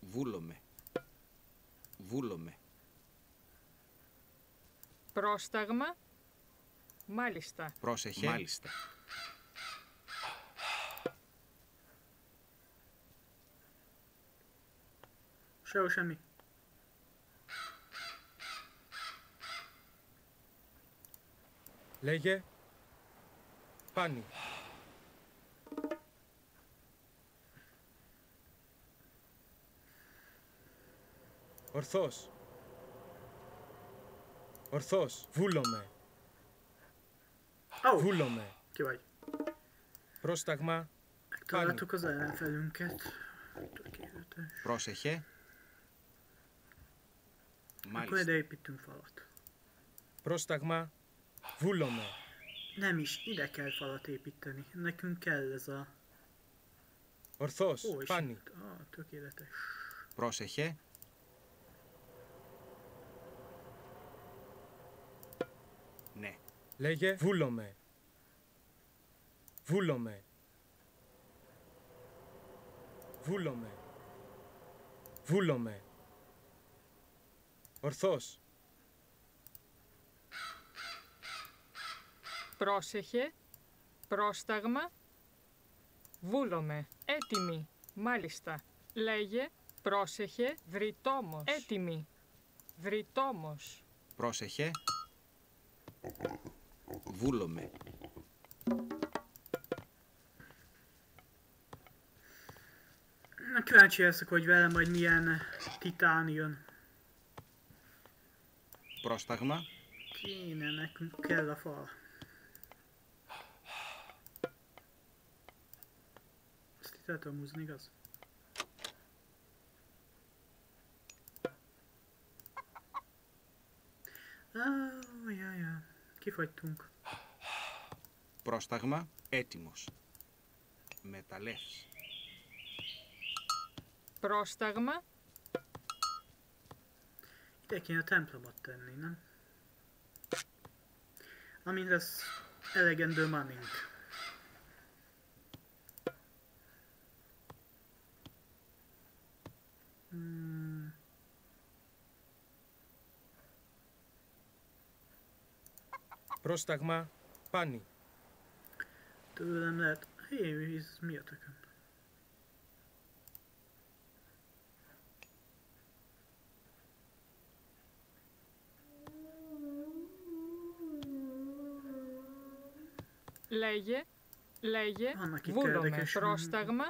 Βούλομε. Βούλομε.
Πρόσταγμα. Μάλιστα.
Πρόσεχε. Μάλιστα.
Σε.
Λέγε. Πάνι. Ορθός. Ορθός. Βούλομαι.
Oh.
Βούλομαι.
Και βάει.
Πρόσταγμα.
Τώρα το
κοζέρα
ε,
θέλουν
και Πρόσεχε. Μάλιστα.
Πρόσταγμα. Βούλομαι.
Nem is, ide kell falat építeni. Nekünk kell ez a...
Ορθός.
Ó, és
Πάνι.
itt. Ah, tökéletes.
Πρόσεχε. Ναι.
Λέγε. Βούλομαι. Βούλομαι. Βούλομαι. Βούλομαι. Ορθός.
Πρόσεχε. Πρόσταγμα. Βούλομαι. Έτοιμη. Μάλιστα. Λέγε. Πρόσεχε. Βρυτόμος. Έτοιμη. Βρυτόμος.
Πρόσεχε. Βούλομαι.
Na, kíváncsi leszek, hogy vele majd milyen titán jön.
Πρόσταγμα.
Kéne, nekünk kell a fal. Ezt itt el tudom húzni, igaz? Ah, jaj, jaj. Kifagytunk.
Πρόσταγμα. Έτοιμος. Μεταλλεύς.
Πρόσταγμα.
Ide kéne templomot tenni, nem? Amint lesz elegendő manink.
Πρόσταγμα πάνι.
Το δεν Hey, is μία τακαν.
Λέγε, λέγε,
βούλομε,
πρόσταγμα,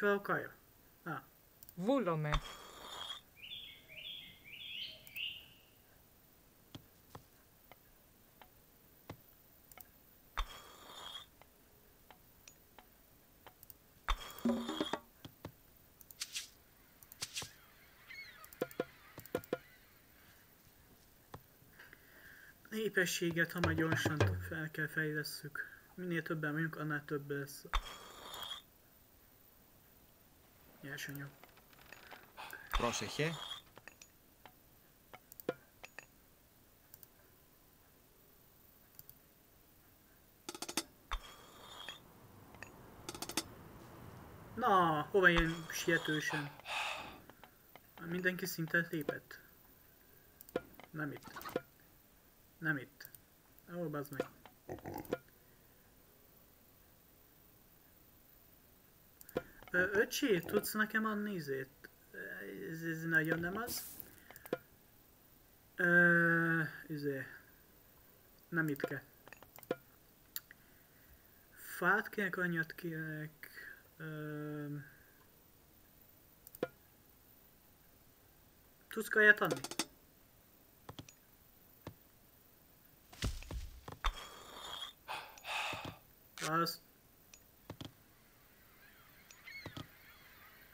Bądź welcome. A.
Volume.
Népességet, ha majd gyorsan fel kell fejlesszük. Minél többen vagyunk, annál több lesz Nyersanyag.
Πρόσεχε.
Na, hova ilyen sietősen? Mindenki szintet lépett? Nem itt. Nem itt. Ó, bazd meg. Ö, öcsé, tudsz nekem adni izét? Ez, ez nagyon nem az. Ö, izé. Nem itt kell. Fát kérek, anyat kérek. Ö, tudsz kaját adni? Az...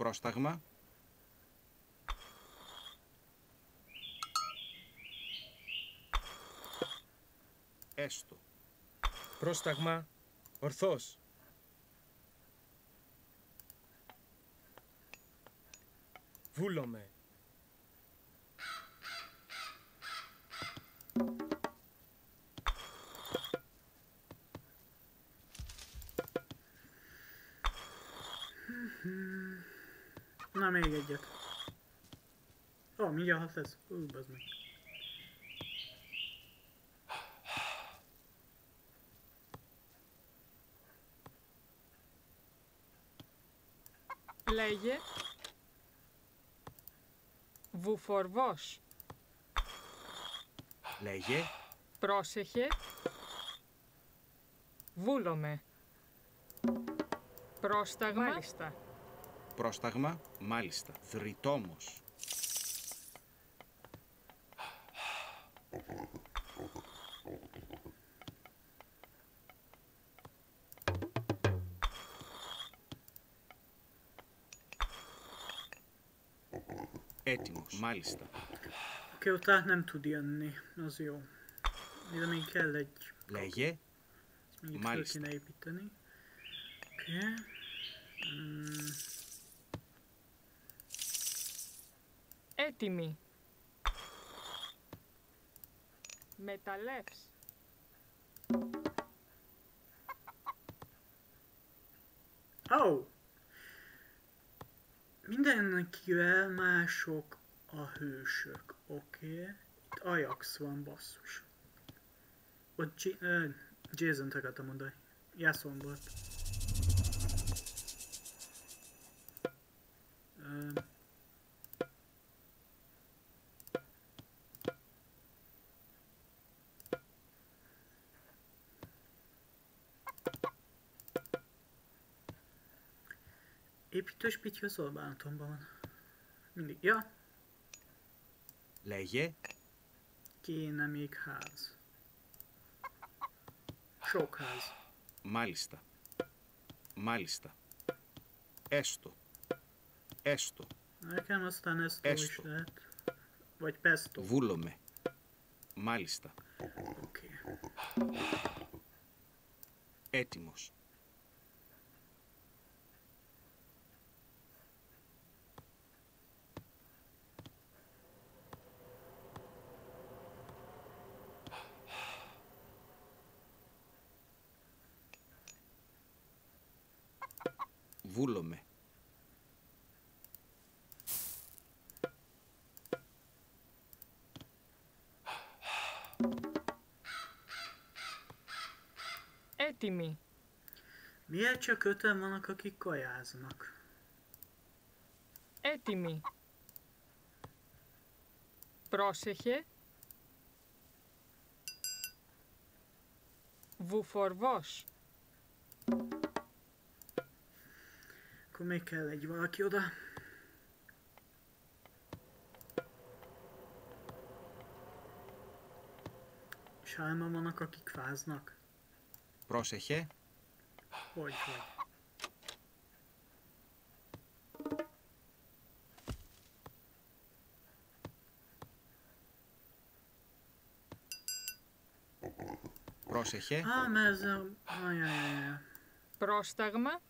πρόσταγμα. Έστω.
Πρόσταγμα ορθός.
Βούλομε.
Λέγε. Βουφορβός.
Λέγε.
Πρόσεχε. Βούλομε Πρόσταγμα. Μάλιστα.
Πρόσταγμα Μάλιστα. Δρυτόμος. Μάλιστα.
Και όταν δεν του διανεί. Να σειο.
Δεν
είναι και λεγε. Λεγε.
Μάλιστα.
Έτι μη. Μεταλέψ. Αυ.
Μια είναι
και η βέλτιστη. A hősök, oké? Okay? Itt Ajax van, basszus. Ott G- ö, Jason-t akartam mondani. Jason volt. Építős pitty az Orbánatomban van. Mindig. Ja,
Λέγε.
Dynamic has. Shock has.
Μάλιστα. Μάλιστα. Έστω. Έστω.
Έκανα
έστω.
Έστω. Βαϊκ πέστω.
Βούλομαι. Μάλιστα.
Okay.
Έτοιμος. βούλομε.
Έτοιμη.
Μία τσοκούτα μόνο κοκκικό άσμακ.
Έτοιμη. Πρόσεχε. Βουφορβός.
Com'è che la va a chiuda? Sajma vannak, akik fáznak.
Πρόσεχε.
Hogy vagy?
Πρόσεχε.
Α, μέσα.
Πρόσταγμα.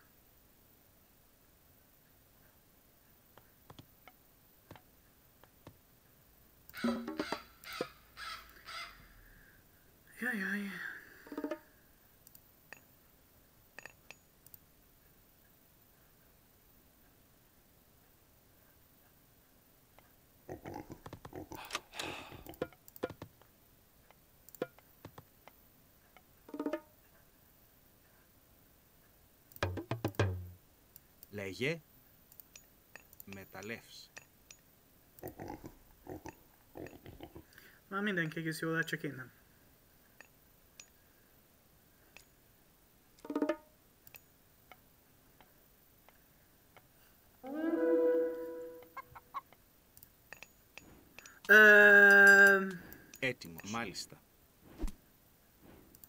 guy.
Λέγε
μεταλλεύσει. Μα μην τα καίγεσαι
όλα τσακίναν.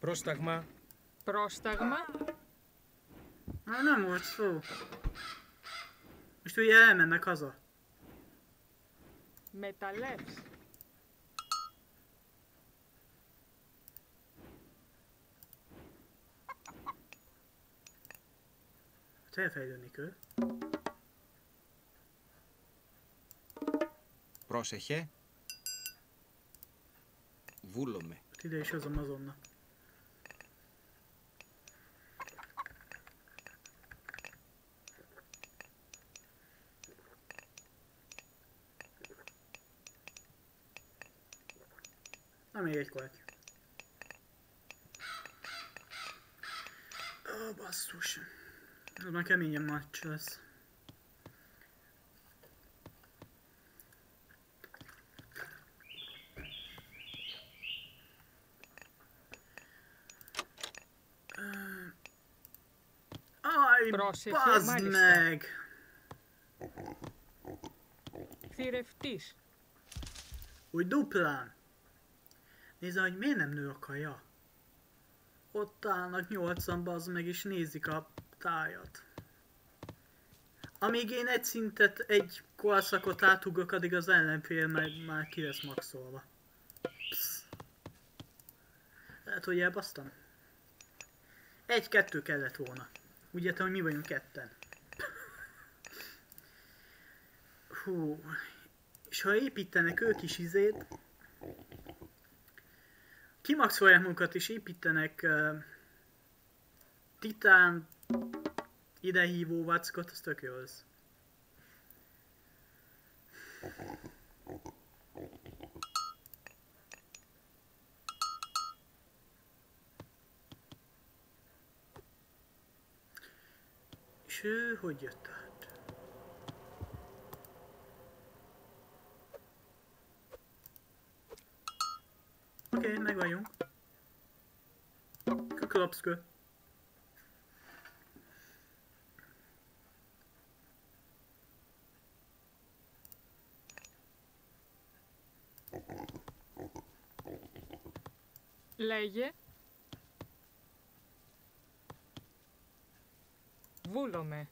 Πρόσταγμα.
Πρόσταγμα.
Ναι, ναι, μου έτσι σου. Είστε η ένα, κάζα.
Μεταλλεύς.
Τι έφερε, Νίκο.
Πρόσεχε. Vullome.
Hát ide is hozom azonnal. Na még egy kolty. Ó, oh, basszus. Ez már keményen meccs lesz.
Πρόσεχε,
bazd
μάλιστα.
meg!
Θηρευτής.
Úgy duplán. Nézze, hogy miért nem nő a kaja. Ott állnak nyolcan, bazd meg, és nézik a tájat. Amíg én egy szintet, egy korszakot átugrok, addig az ellenfél már, már ki lesz maxolva. Psz. Lehet, hogy elbasztam. Egy-kettő kellett volna. Úgy értem, hogy mi vagyunk ketten. Hú. És ha építenek ők is izét, kimaxolják magukat és építenek uh, titán idehívó vackot, az tök jó lesz. És hogy jött át? Oké, okay, meg vagyunk. Kökölapszkő.
Leye Βούλομαι.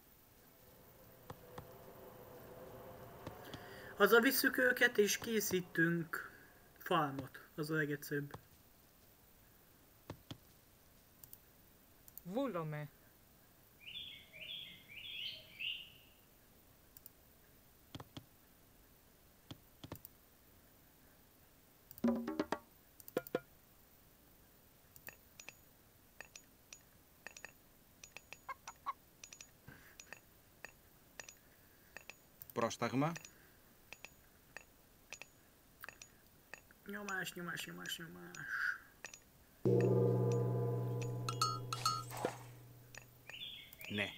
Hazavisszük őket és készítünk farmot. Az a legegyszerűbb.
Βούλομαι.
πρόσταγμα.
Νιώμας, νιώμας, νιώμας, νιώμας.
Ναι.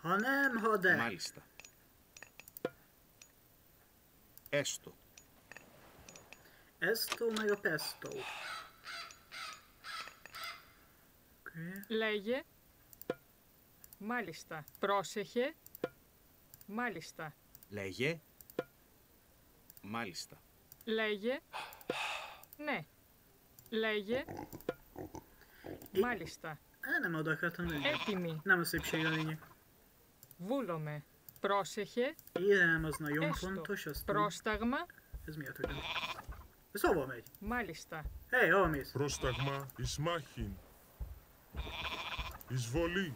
Χωνέμ, ναι, χοντέ.
Μάλιστα. Έστω.
Έστω μεγαπέστω;
Λέγε. Μάλιστα. Πρόσεχε. Μάλιστα.
Λέγε. Μάλιστα.
Λέγε. Ναι. Λέγε. Μάλιστα. Ένα
με. Έτοιμοι. Να μας είπε.
Βούλομε. Πρόσεχε.
Είδα
μας
να γιον
Πρόσταγμα.
Ez?
Μάλιστα.
Ε, hey, hova?
Πρόσταγμα, εισμάχην. Εισβολή.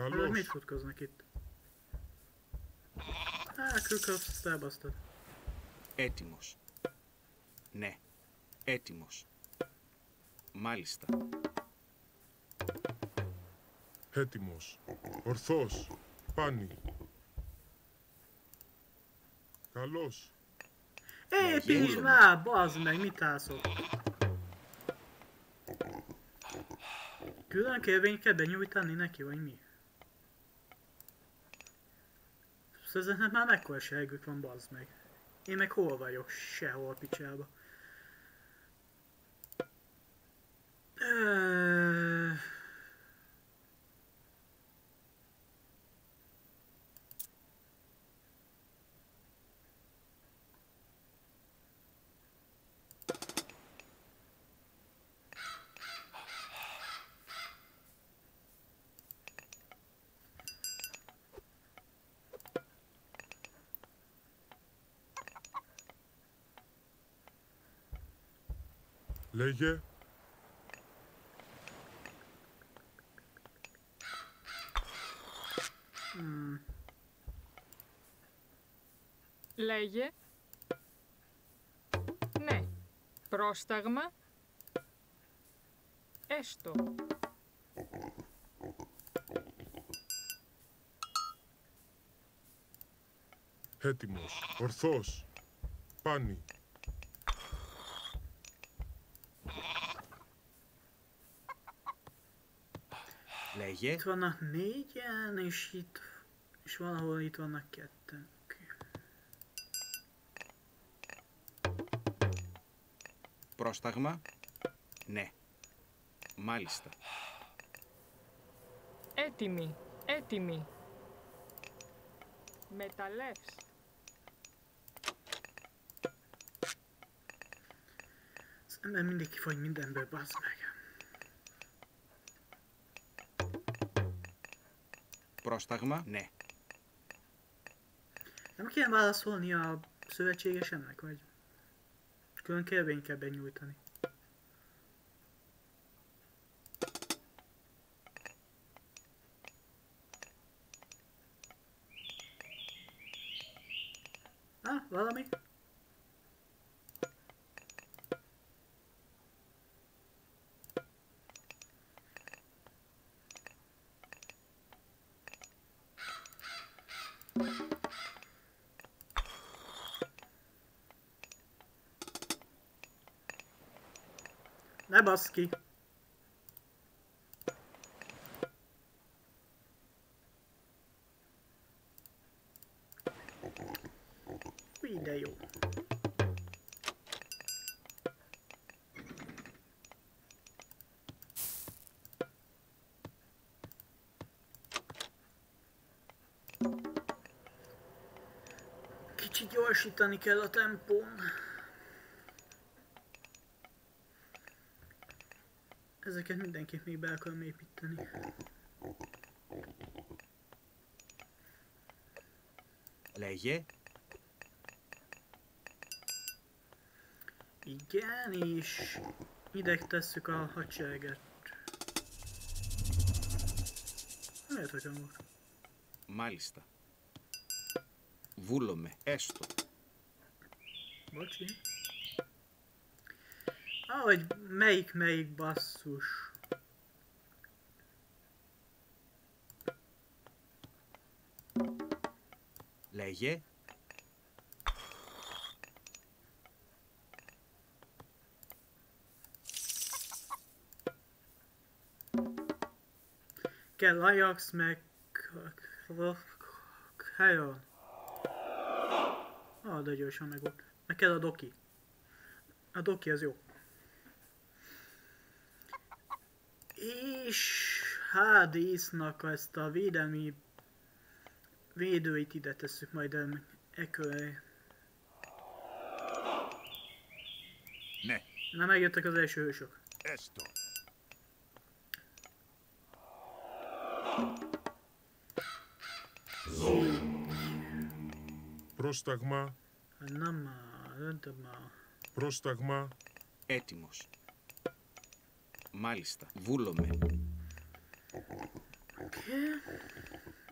Θα
μιλήσω
γιατί δεν είναι εδώ. Α, η Krukrops είναι εδώ.
Έτοιμος. Ναι, έτοιμος. Μάλιστα.
Έτοιμος. Ορθό. Πάνι. Καλώς.
Ωραία, ποιή είναι η σφαίρα μου, Βόζα. Είμαι εδώ. Κι εγώ δεν είμαι. Ezeknek már mekkora segük van, bazd meg. Én meg hol vagyok? Sehol picsába. Ö...
Λέγε.
Λέγε. Ναι. Πρόσταγμα. Έστω.
Έτοιμος. Ορθός. Πάνι.
Ege.
Itt.
Πρόσταγμα, ναι. Μάλιστα.
Έτοιμοι, έτοιμοι. Μεταλλεύς.
Σε να μην εκεί φοβεί μην δεν μπερπάζει μέγα.
Πρόσταγμα. Ναι.
Nem kéne válaszolni a szövetségesemnek, vagy külön kérvényt kell benyújtani. Ne basz ki! Fúj, de jó. Kicsit gyorsítani kell a tempón. Ezeket mindenképp még be akarom építeni.
Λέγε.
Igen, és ide tesszük a hadsereget. Lehet, hogy amúgy.
Μάλιστα. Βούλομαι. Έστω.
Bocsi. Ahogy melyik melyik basszus.
Λέγε.
Kell Ajax meg... Helyon. Ah, de gyorsan meg volt. Meg kell a doki. A doki az jó. És Hadesnak ezt a védelmi védőit ide tesszük majd el e köré.
Ναι,
Na megjöttek az első hősök.
έστω.
Πρόσταγμα.
Na már, döntöd már.
Πρόσταγμα.
Έτοιμος. Μάλιστα. Βούλομαι.
Oké.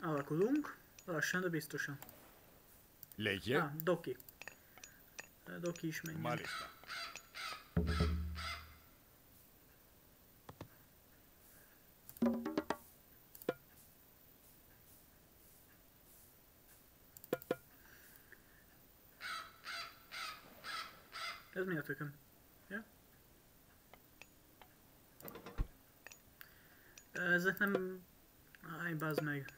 Alakulunk. Lassan, de biztosan.
Legyen?
Ah, Doki. Doki is menjen.
Marista.
Ez mi a tököm? Ja? Ezek nem... Állj, bazd meg.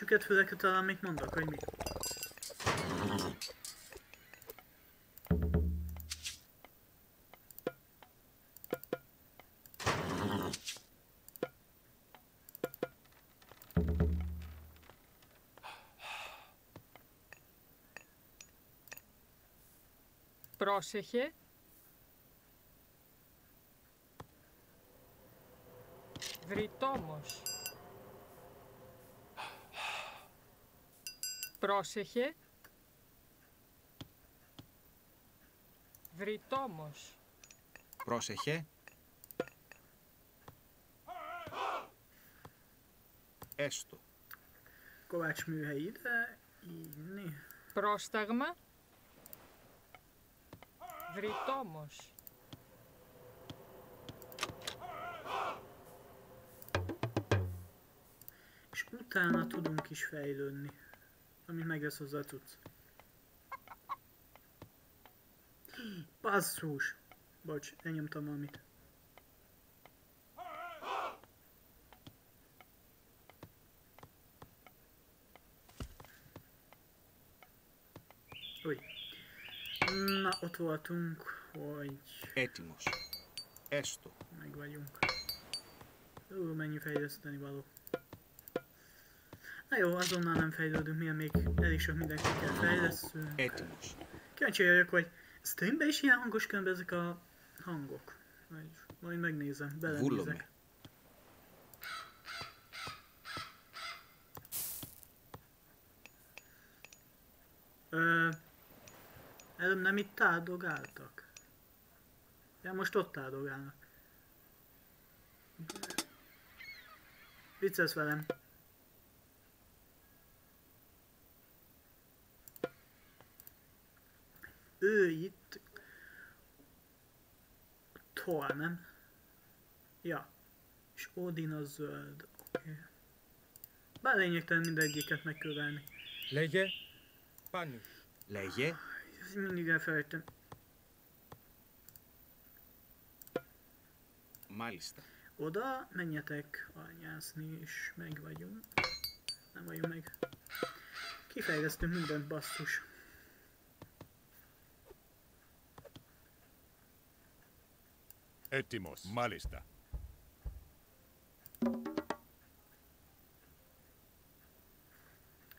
Süket füleket talán mit mondok, hogy mi?
Πρόσεχε. Βρυτόμος. Πρόσεχε. Βρυτόμος.
Πρόσεχε. Έστω.
Kovács műhely ide, írni.
Πρόσταγμα. Βρυτόμος.
És utána tudunk is fejlődni. amint megvesz hozzá a cucc. Basszus! Bocs, elnyomtam valamit. Úgy. Na, ott voltunk, hogy...
Etimos. Esto.
Meg vagyunk. Ó, mennyi fejleszteni való. Na jó, azonnal nem fejlődünk, milyen még elég sok mindenki kell fejleszünk.
Etős.
Kíváncsi vagyok, hogy streambe is ilyen hangos könyvben ezek a hangok. Majd, majd megnézem, belenézek. Ö, előbb nem itt áldogáltak. Ja, most ott áldogálnak. Viccelsz velem. ő itt tol, nem? Ja. És Odin a zöld. Okay. Bár lényegtelen mindegyiket megkövelni.
Legye? Panni.
Legye?
Ah, mindig elfelejtem.
Málista.
Oda menjetek anyászni, és meg vagyunk. Nem vagyunk meg. Kifejlesztünk mindent basszus.
Έτοιμος. Μάλιστα.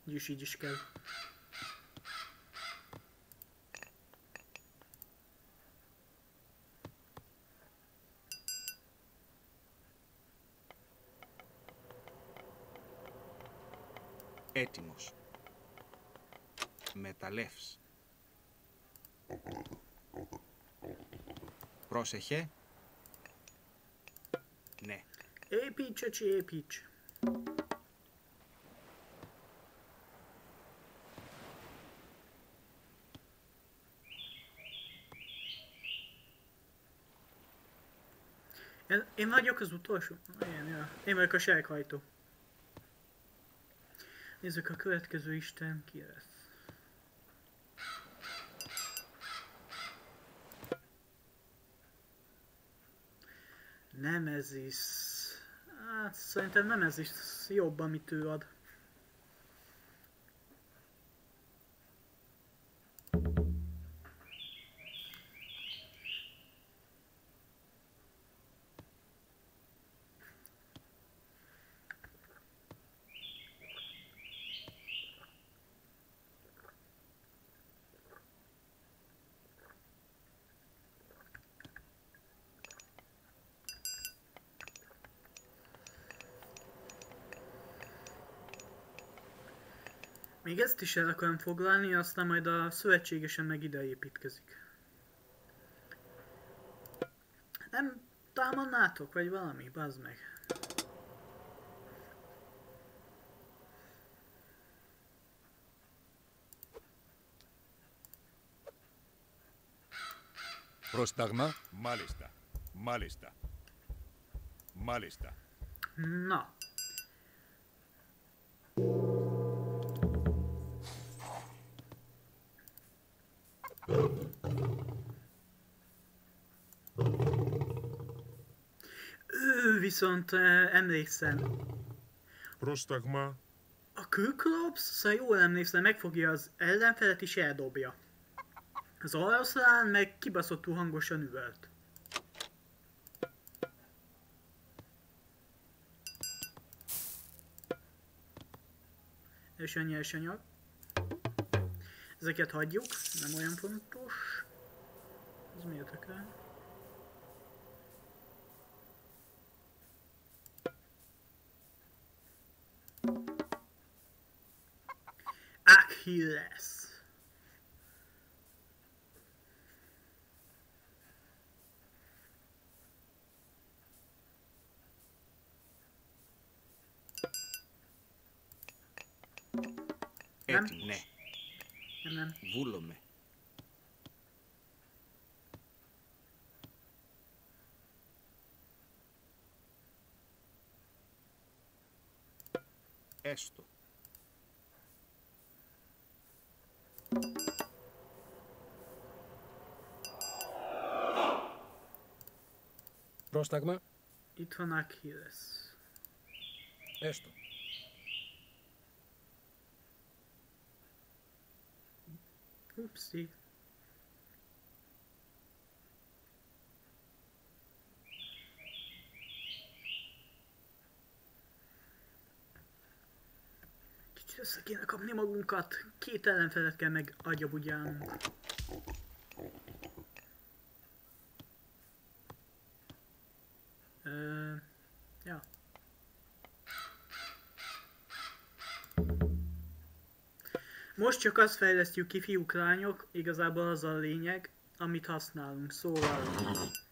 Γιουσίδισκα.
Έτοιμος. Μεταλλεύς. Πρόσεχε ne.
Építse, csi építs. Én, vagyok az utolsó? Én, ja. én vagyok a serkhajtó. Nézzük a következő Isten ki lesz. Nem ez is. Hát szerintem nem ez is jobb, amit ő ad. Még ezt is el akarom foglalni, aztán majd a szövetségesen meg ide építkezik. Nem támadnátok, vagy valami, bazd meg.
Πρόσταγμα. Μάλιστα. Μάλιστα. Μάλιστα.
Na. Ő viszont emlékszem.
Prostagma.
A Kőklops, szóval jól emlékszem, megfogja az ellenfelet és eldobja. Az oroszlán meg kibaszottul hangosan üvölt. És ennyi és anyag. Ezeket hagyjuk, nem olyan fontos. Ez mi jött akár? Achilles. Nem? Ne. Έναν.
Βούλομαι. Έστω.
Πρόσταγμα.
Ήτον άκυρες.
Έστω.
Upsi. Kicsit össze kéne kapni magunkat. Két ellenfelet kell meg agyabugyálnunk. Ö, ja most csak azt fejlesztjük ki, fiúk, lányok, igazából az a lényeg, amit használunk. Szóval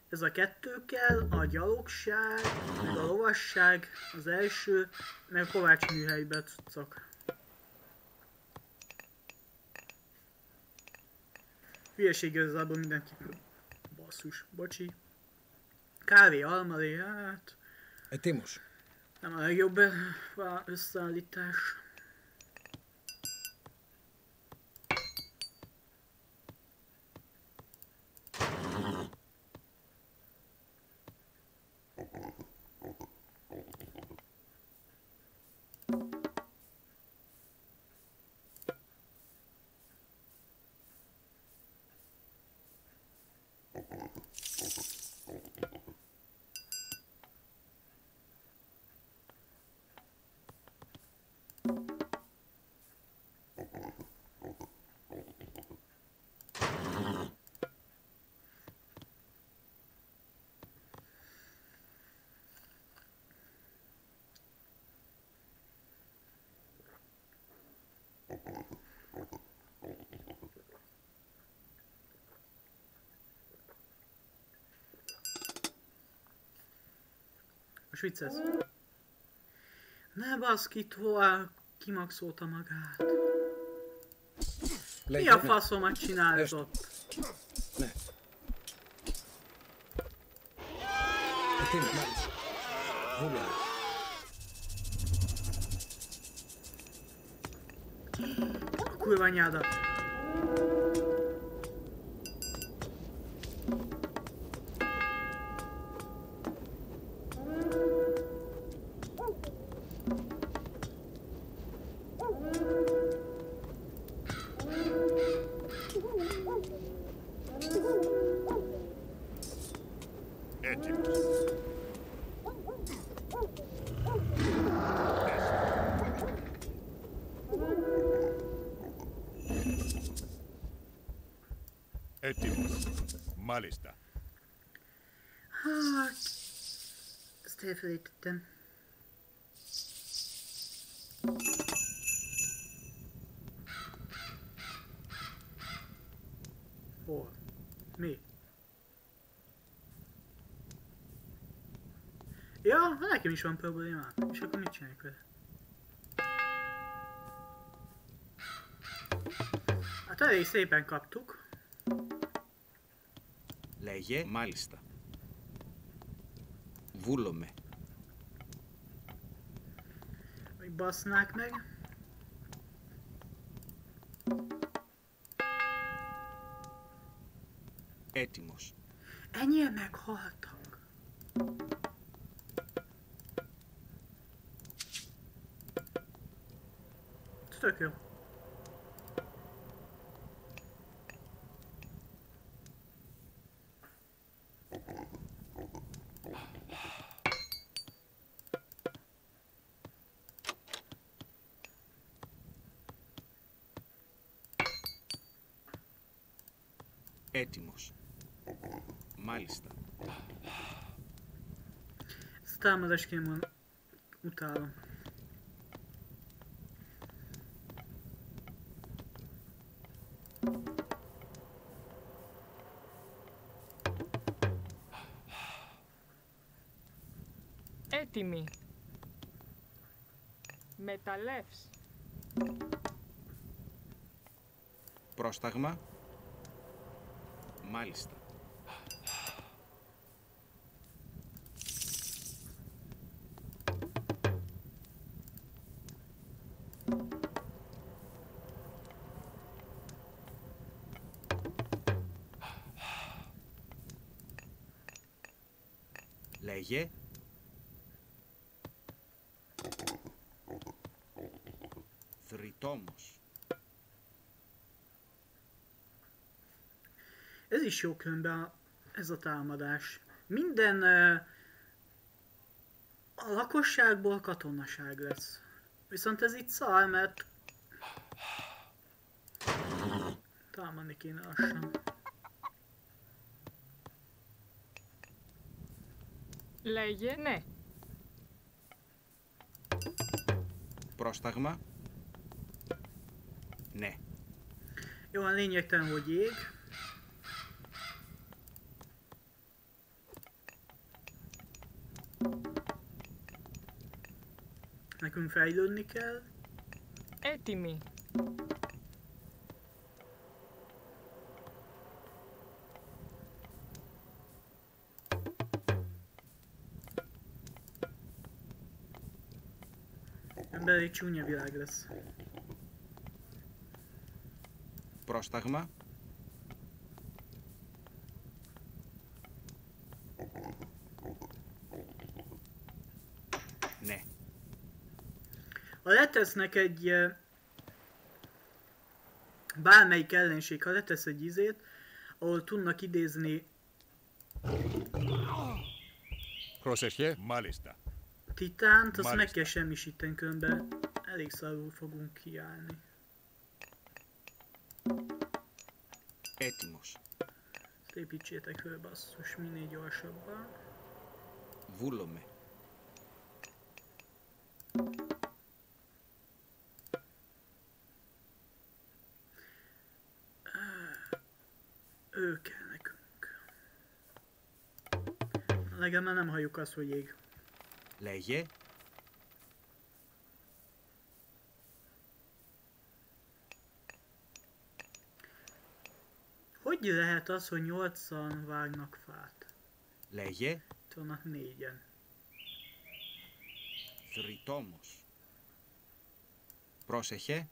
ez a kettő kell, a gyalogság, meg a lovasság, az első, meg a kovács műhelybe cuccok. Hülyeség igazából mindenki. Basszus, bocsi. Kávé, almalé, hát...
Egy Timus.
Nem a legjobb összeállítás. Most viccelsz. Ne baszki tovább, kimaxolta magát. Legyen, Mi a faszomat csinálsz ott? Ne. Hát
tényleg, már. Hol
A Ezt elfelejtettem. Hol? Mi? Ja, nekem is van problémám. És akkor mit csináljuk vele? Hát elég szépen kaptuk.
Λέγε μάλιστα. Βούλομαι.
basznák meg.
Etimos.
Ennyien meghaltak. Stavimo da.
Έτοιμοι. Μεταλλεύς.
Πρόσταγμα. Μάλιστα. Λέγε. Θρητόμος.
Ez is jó különben ez a támadás. Minden ö, a lakosságból katonaság lesz. Viszont ez itt szar, mert támadni kéne lassan.
Λέγε ναι.
Πρόσταγμα. Ναι.
Jó, a lényegtelen, hogy ég. Nekünk fejlődni kell.
Έτοιμη.
ebből elég csúnya világ lesz.
Prostagma? Ne.
Ha letesznek egy... Eh, bármelyik ellenség, ha letesz egy izét, ahol tudnak idézni...
Prosesje? Malista
titánt, azt Már
meg
kell semmisíteni, különben elég szarul fogunk kiállni.
Etimos.
Ezt építsétek föl, basszus, minél gyorsabban.
Vullome.
Ő kell nekünk. Legalább nem halljuk azt, hogy ég.
Λέγε.
Hogy lehet az, hogy nyolcan vágnak fát?
Λέγε.
Itt vannak négyen.
Θρητόμος. Πρόσεχε.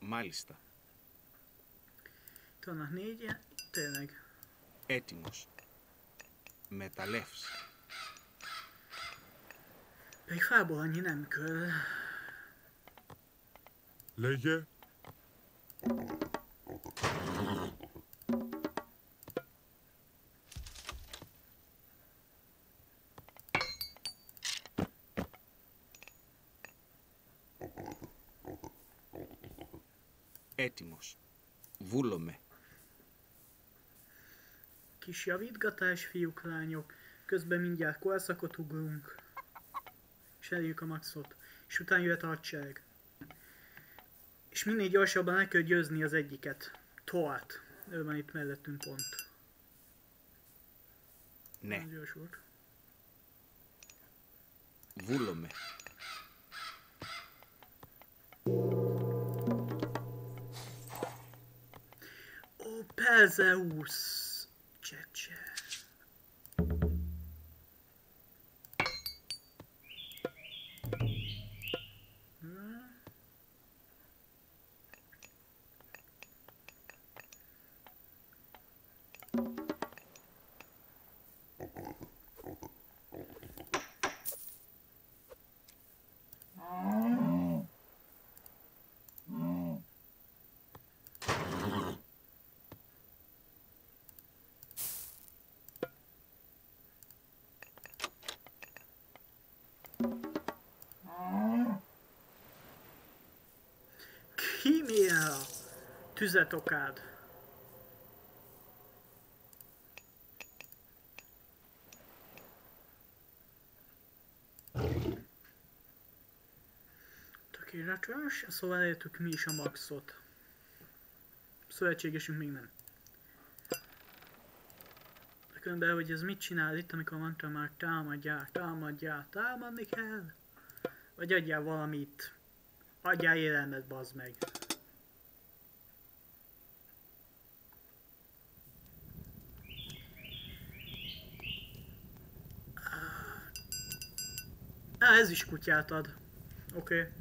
Μάλιστα.
Itt vannak négyen. Tényleg.
Έτοιμος
μεταλλεύσει. αν είναι μικρό.
Λέγε.
Έτοιμος. Βούλομαι.
kis javítgatás, fiúk, lányok. Közben mindjárt korszakot ugrunk. És elérjük a maxot. És utána jöhet a hadsereg. És minél gyorsabban le kell győzni az egyiket. Toát. Ő van itt mellettünk pont. Ne. Gyorsult.
meg.
Ó, Pelzeusz! check, check. Tüzet okád. Tökéletes, szóval elértük mi is a maxot. Szövetségesünk még nem. De különben, hogy ez mit csinál itt, amikor mondtam már támadjál, támadjál, támadni kell. Vagy adjál valamit. Adjál élelmet, bazd meg. Á, ez is kutyát ad. Oké.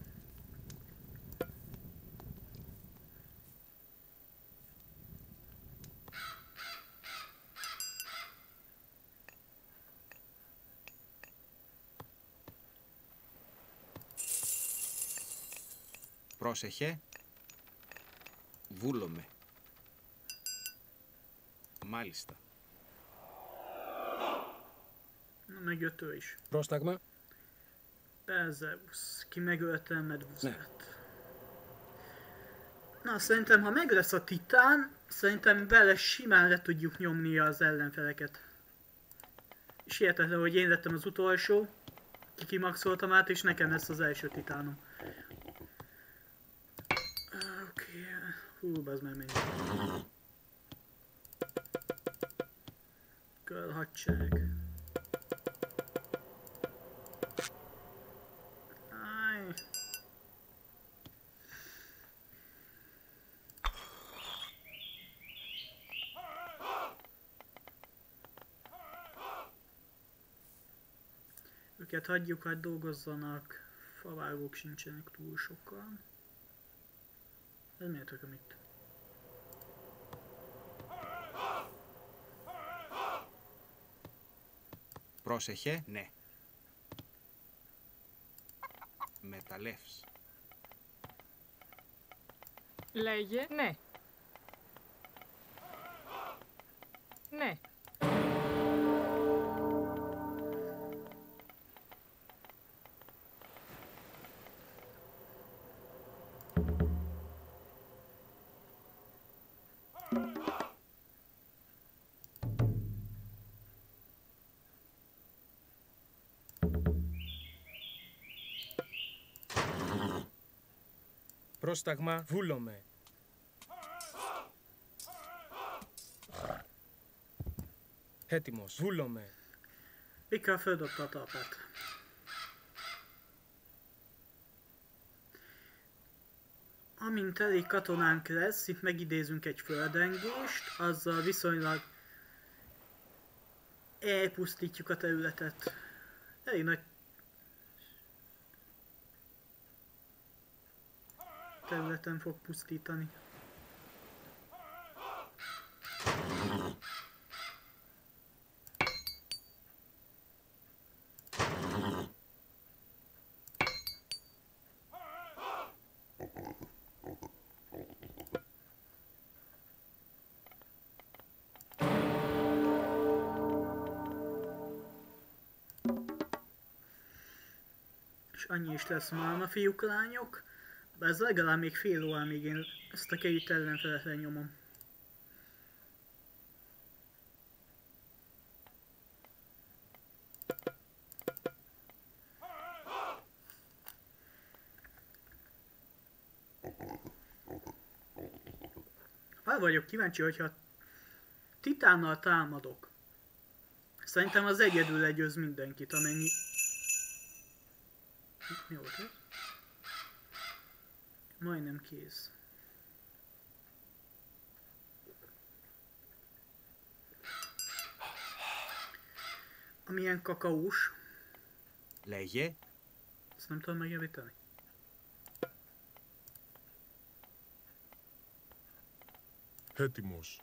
Πρόσεχε. Βούλομαι. Μάλιστα.
Να γιωτώ είσαι.
Πρόσταγμα.
Belzeus, ki megölte Medvuzát. Na, szerintem ha meg lesz a titán, szerintem vele simán le tudjuk nyomni az ellenfeleket. És hihetetlen, hogy én lettem az utolsó, ki kimaxoltam át, és nekem lesz az első titánom. Oké, okay. hú, az már mennyi. Kell hadsereg. Őket hagyjuk, hogy dolgozzanak, favágók sincsenek túl sokan. Ez miért tököm itt?
Πρόσεχε, ναι. Μεταλλεύς.
Λέγε ναι. Ναι.
Πρόσταγμα. Βούλομαι. Έτοιμος. Βούλομαι.
Mika földobta a talpát. Amint elég katonánk lesz, itt megidézünk egy földrengést, azzal viszonylag elpusztítjuk a területet. Elég nagy területen fog pusztítani. És annyi is lesz már a fiúk, lányok. De ez legalább még fél óra, még én ezt a két ellenfelet lenyomom. Arra vagyok kíváncsi, hogyha titánnal támadok. Szerintem az egyedül legyőz mindenkit, amennyi... Mi volt ez? Majdnem kész. Amilyen kakaós.
Lejje?
Ezt nem tudom megjavítani.
Hettimos.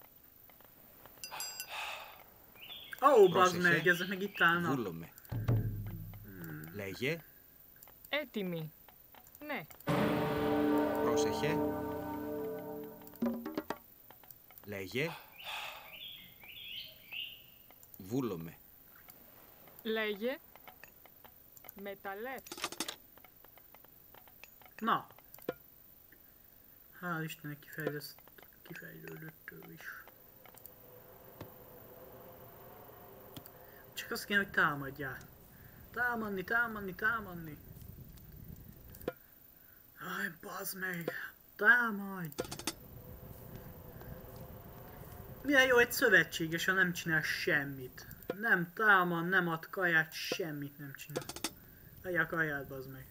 Ó, oh, bazd meg, ezek meg itt állnak.
Vullome. Hmm.
Lejje? Etimi.
Ne. Λέγε. Βούλομε.
Λέγε. Μεταλλεύς.
Να. Α, δείχνει να κυφέλες. Κυφέλι όλο το ρίσο. Ξεχάστηκε να τάμα, για. Τάμανι, τάμανι. Aj, bazd meg. Támadj. Milyen jó egy szövetséges, ha nem csinál semmit. Nem támad, nem ad kaját, semmit nem csinál. Adja a kaját, bazd meg.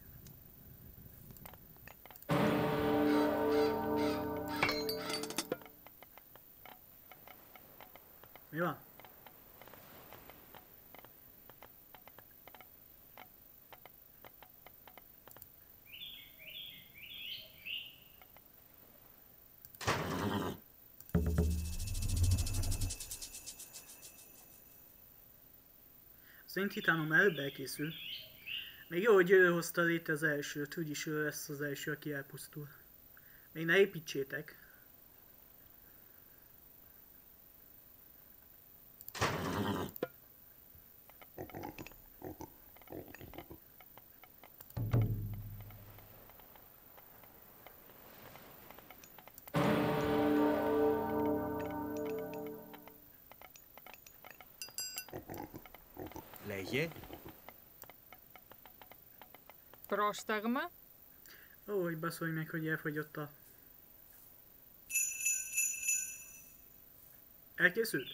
Mi van? Az én titánom előbb elkészül. Még jó, hogy ő hozta létre az elsőt, úgyis ő lesz az első, aki elpusztul. Még ne építsétek.
Λέγε.
Πρόσταγμα.
Ó, hogy baszolj meg, hogy elfogyott a... Elkészült?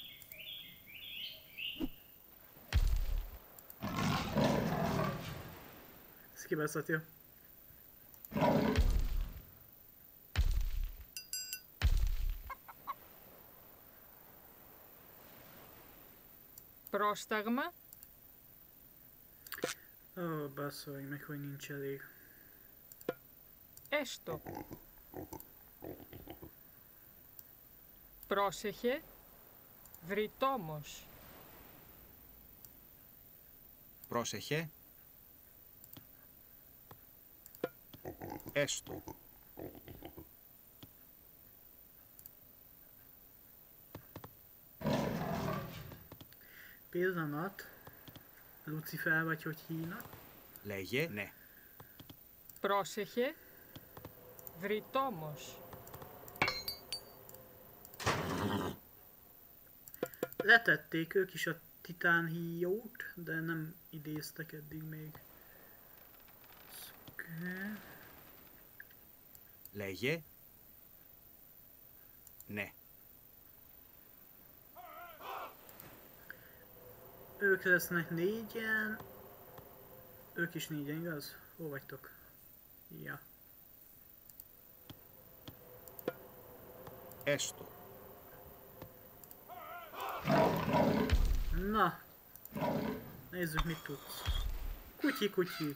Ez kibaszott jó.
Πρόσταγμα.
Oh, basso, i miei coinincia
lì. Πρόσεχε, βρυτόμος.
Πρόσεχε. Έστω.
Πήδα. Lucifer vagy hogy hívnak?
Λέγε. Ναι.
Πρόσεχε. Βρυτόμος.
Letették ők is a titán híjót, de nem idéztek eddig még. Oké.
Λέγε. Ναι.
ők lesznek négyen. Ők is négyen, igaz? Hol vagytok? Ja.
Esto.
Na. Nézzük, mit tudsz. Kutyi, kutyi.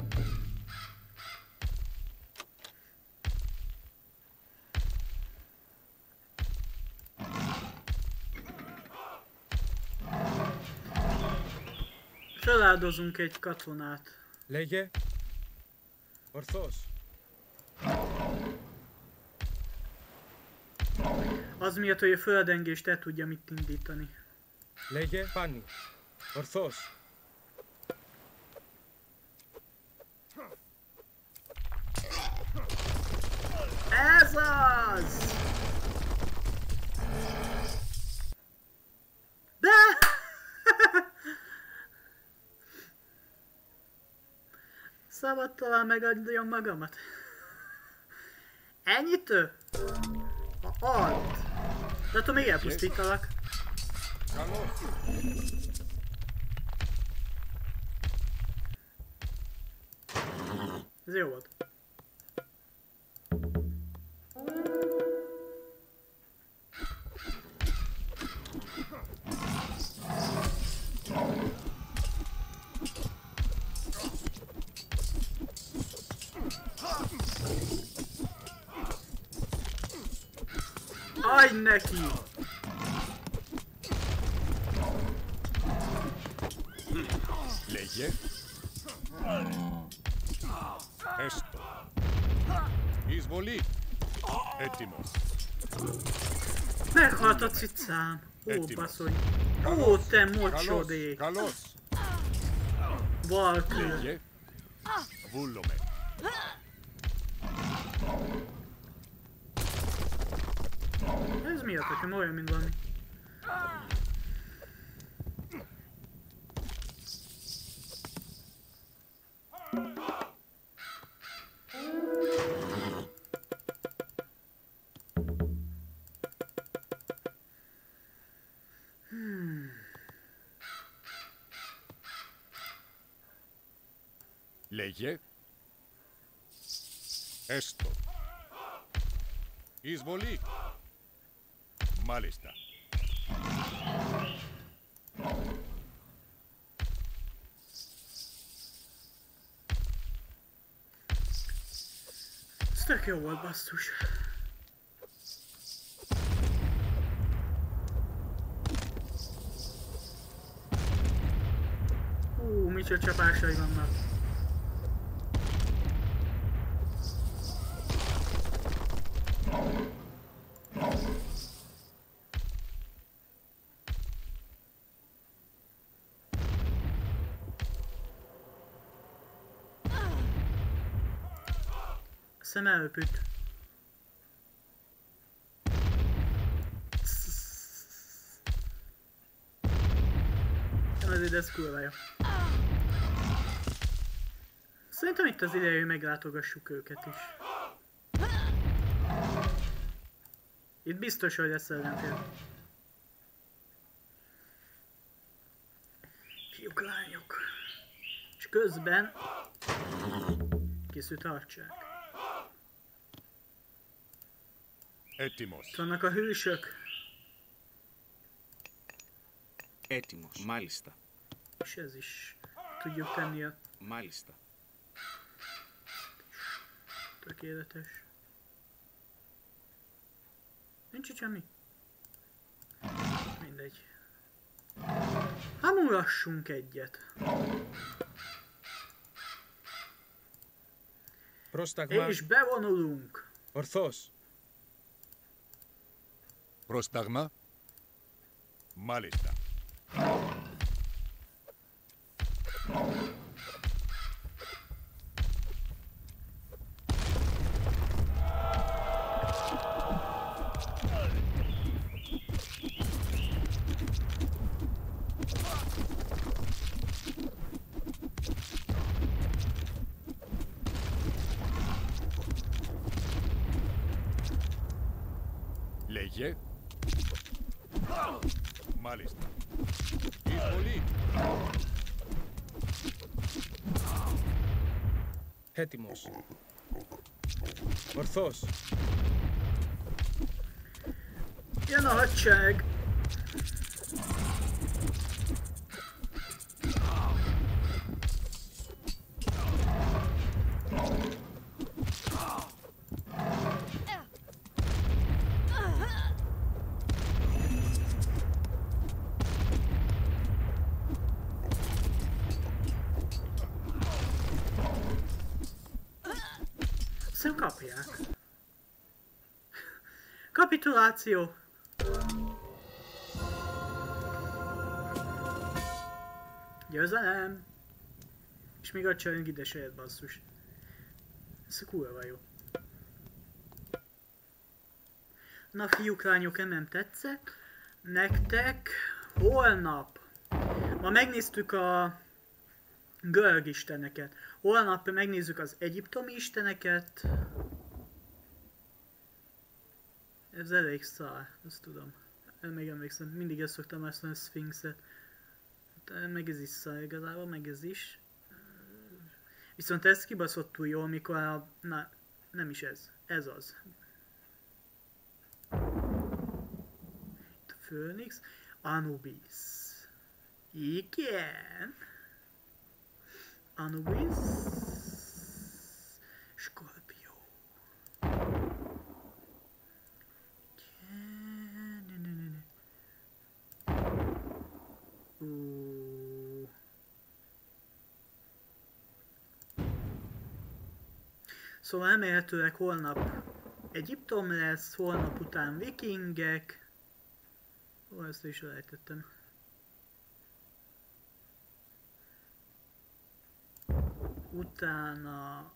feláldozunk egy katonát.
Legye? Orszós?
Az miatt, hogy a földengést el tudja mit indítani.
Legye, Panni. Orszós.
Ez az! szabad talán megadjam magamat. Ennyit ő? A alt. De attól még elpusztítalak. Ez jó volt. Ó, baszony. Ó, te mocsodék.
Kalosz.
Valkül.
Vullo meg.
Ez miért, hogyha olyan, mint valami?
Leyé esto. Isbolí. Mal está.
Ez tök jó volt, basszus. Ú, micsoda csapásai vannak. Szem elöpült. Azért ez kurva jó. Szerintem itt az ideje, hogy meglátogassuk őket is. Itt biztos, hogy lesz ellenfél. Fiúk, lányok. És közben készült harcsák.
Etimos.
Itt vannak a hősök.
Etimos. Málista.
És ez is tudjuk tenni a...
Málista.
Tökéletes. Nincs itt semmi? Mindegy. Hát Hamulassunk egyet.
Prostagma...
És bevonulunk.
Orthos. Prostagma. Malita.
Estaba listo.
Hétimos. Morzos. Я на гачек. Kapituláció. Győzelem! És még a csajunk ide se jött basszus. Ez kurva jó. Na fiúk, lányok, nem tetszett. Nektek holnap. Ma megnéztük a görög isteneket. Holnap megnézzük az egyiptomi isteneket. Ez elég szar, azt tudom. Még emlékszem, mindig ezt szoktam mondani, a Sphinxet. Hát, meg ez is szar igazából, meg ez is. Viszont ez kibaszottul jó, amikor a... Na, nem is ez. Ez az. Itt a Phoenix. Anubis. Igen. Anubis. Scorpio. Igen. Ne, ne, ne, ne. Ú. Szóval remélhetőleg holnap Egyiptom lesz, holnap után vikingek. Ó, ezt is elejtettem. Utána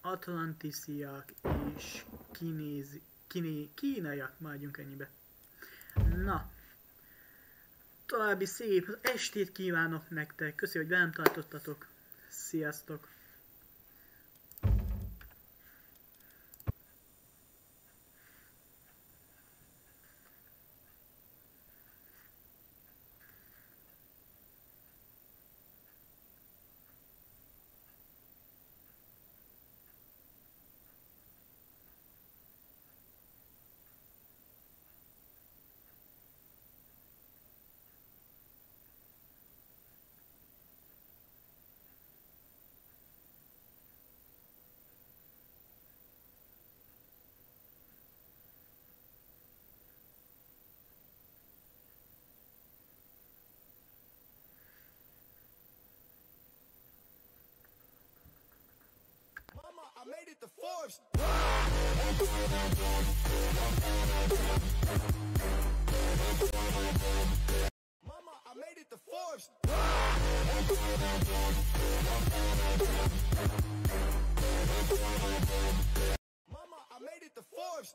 atlantisziak és kinézi, kiné, kínaiak, maradjunk ennyibe. Na, további szép estét kívánok nektek, köszi, hogy velem tartottatok. Sziasztok!
It to Forbes. Mama, I made it to Forbes. Mama, I made it to Forbes.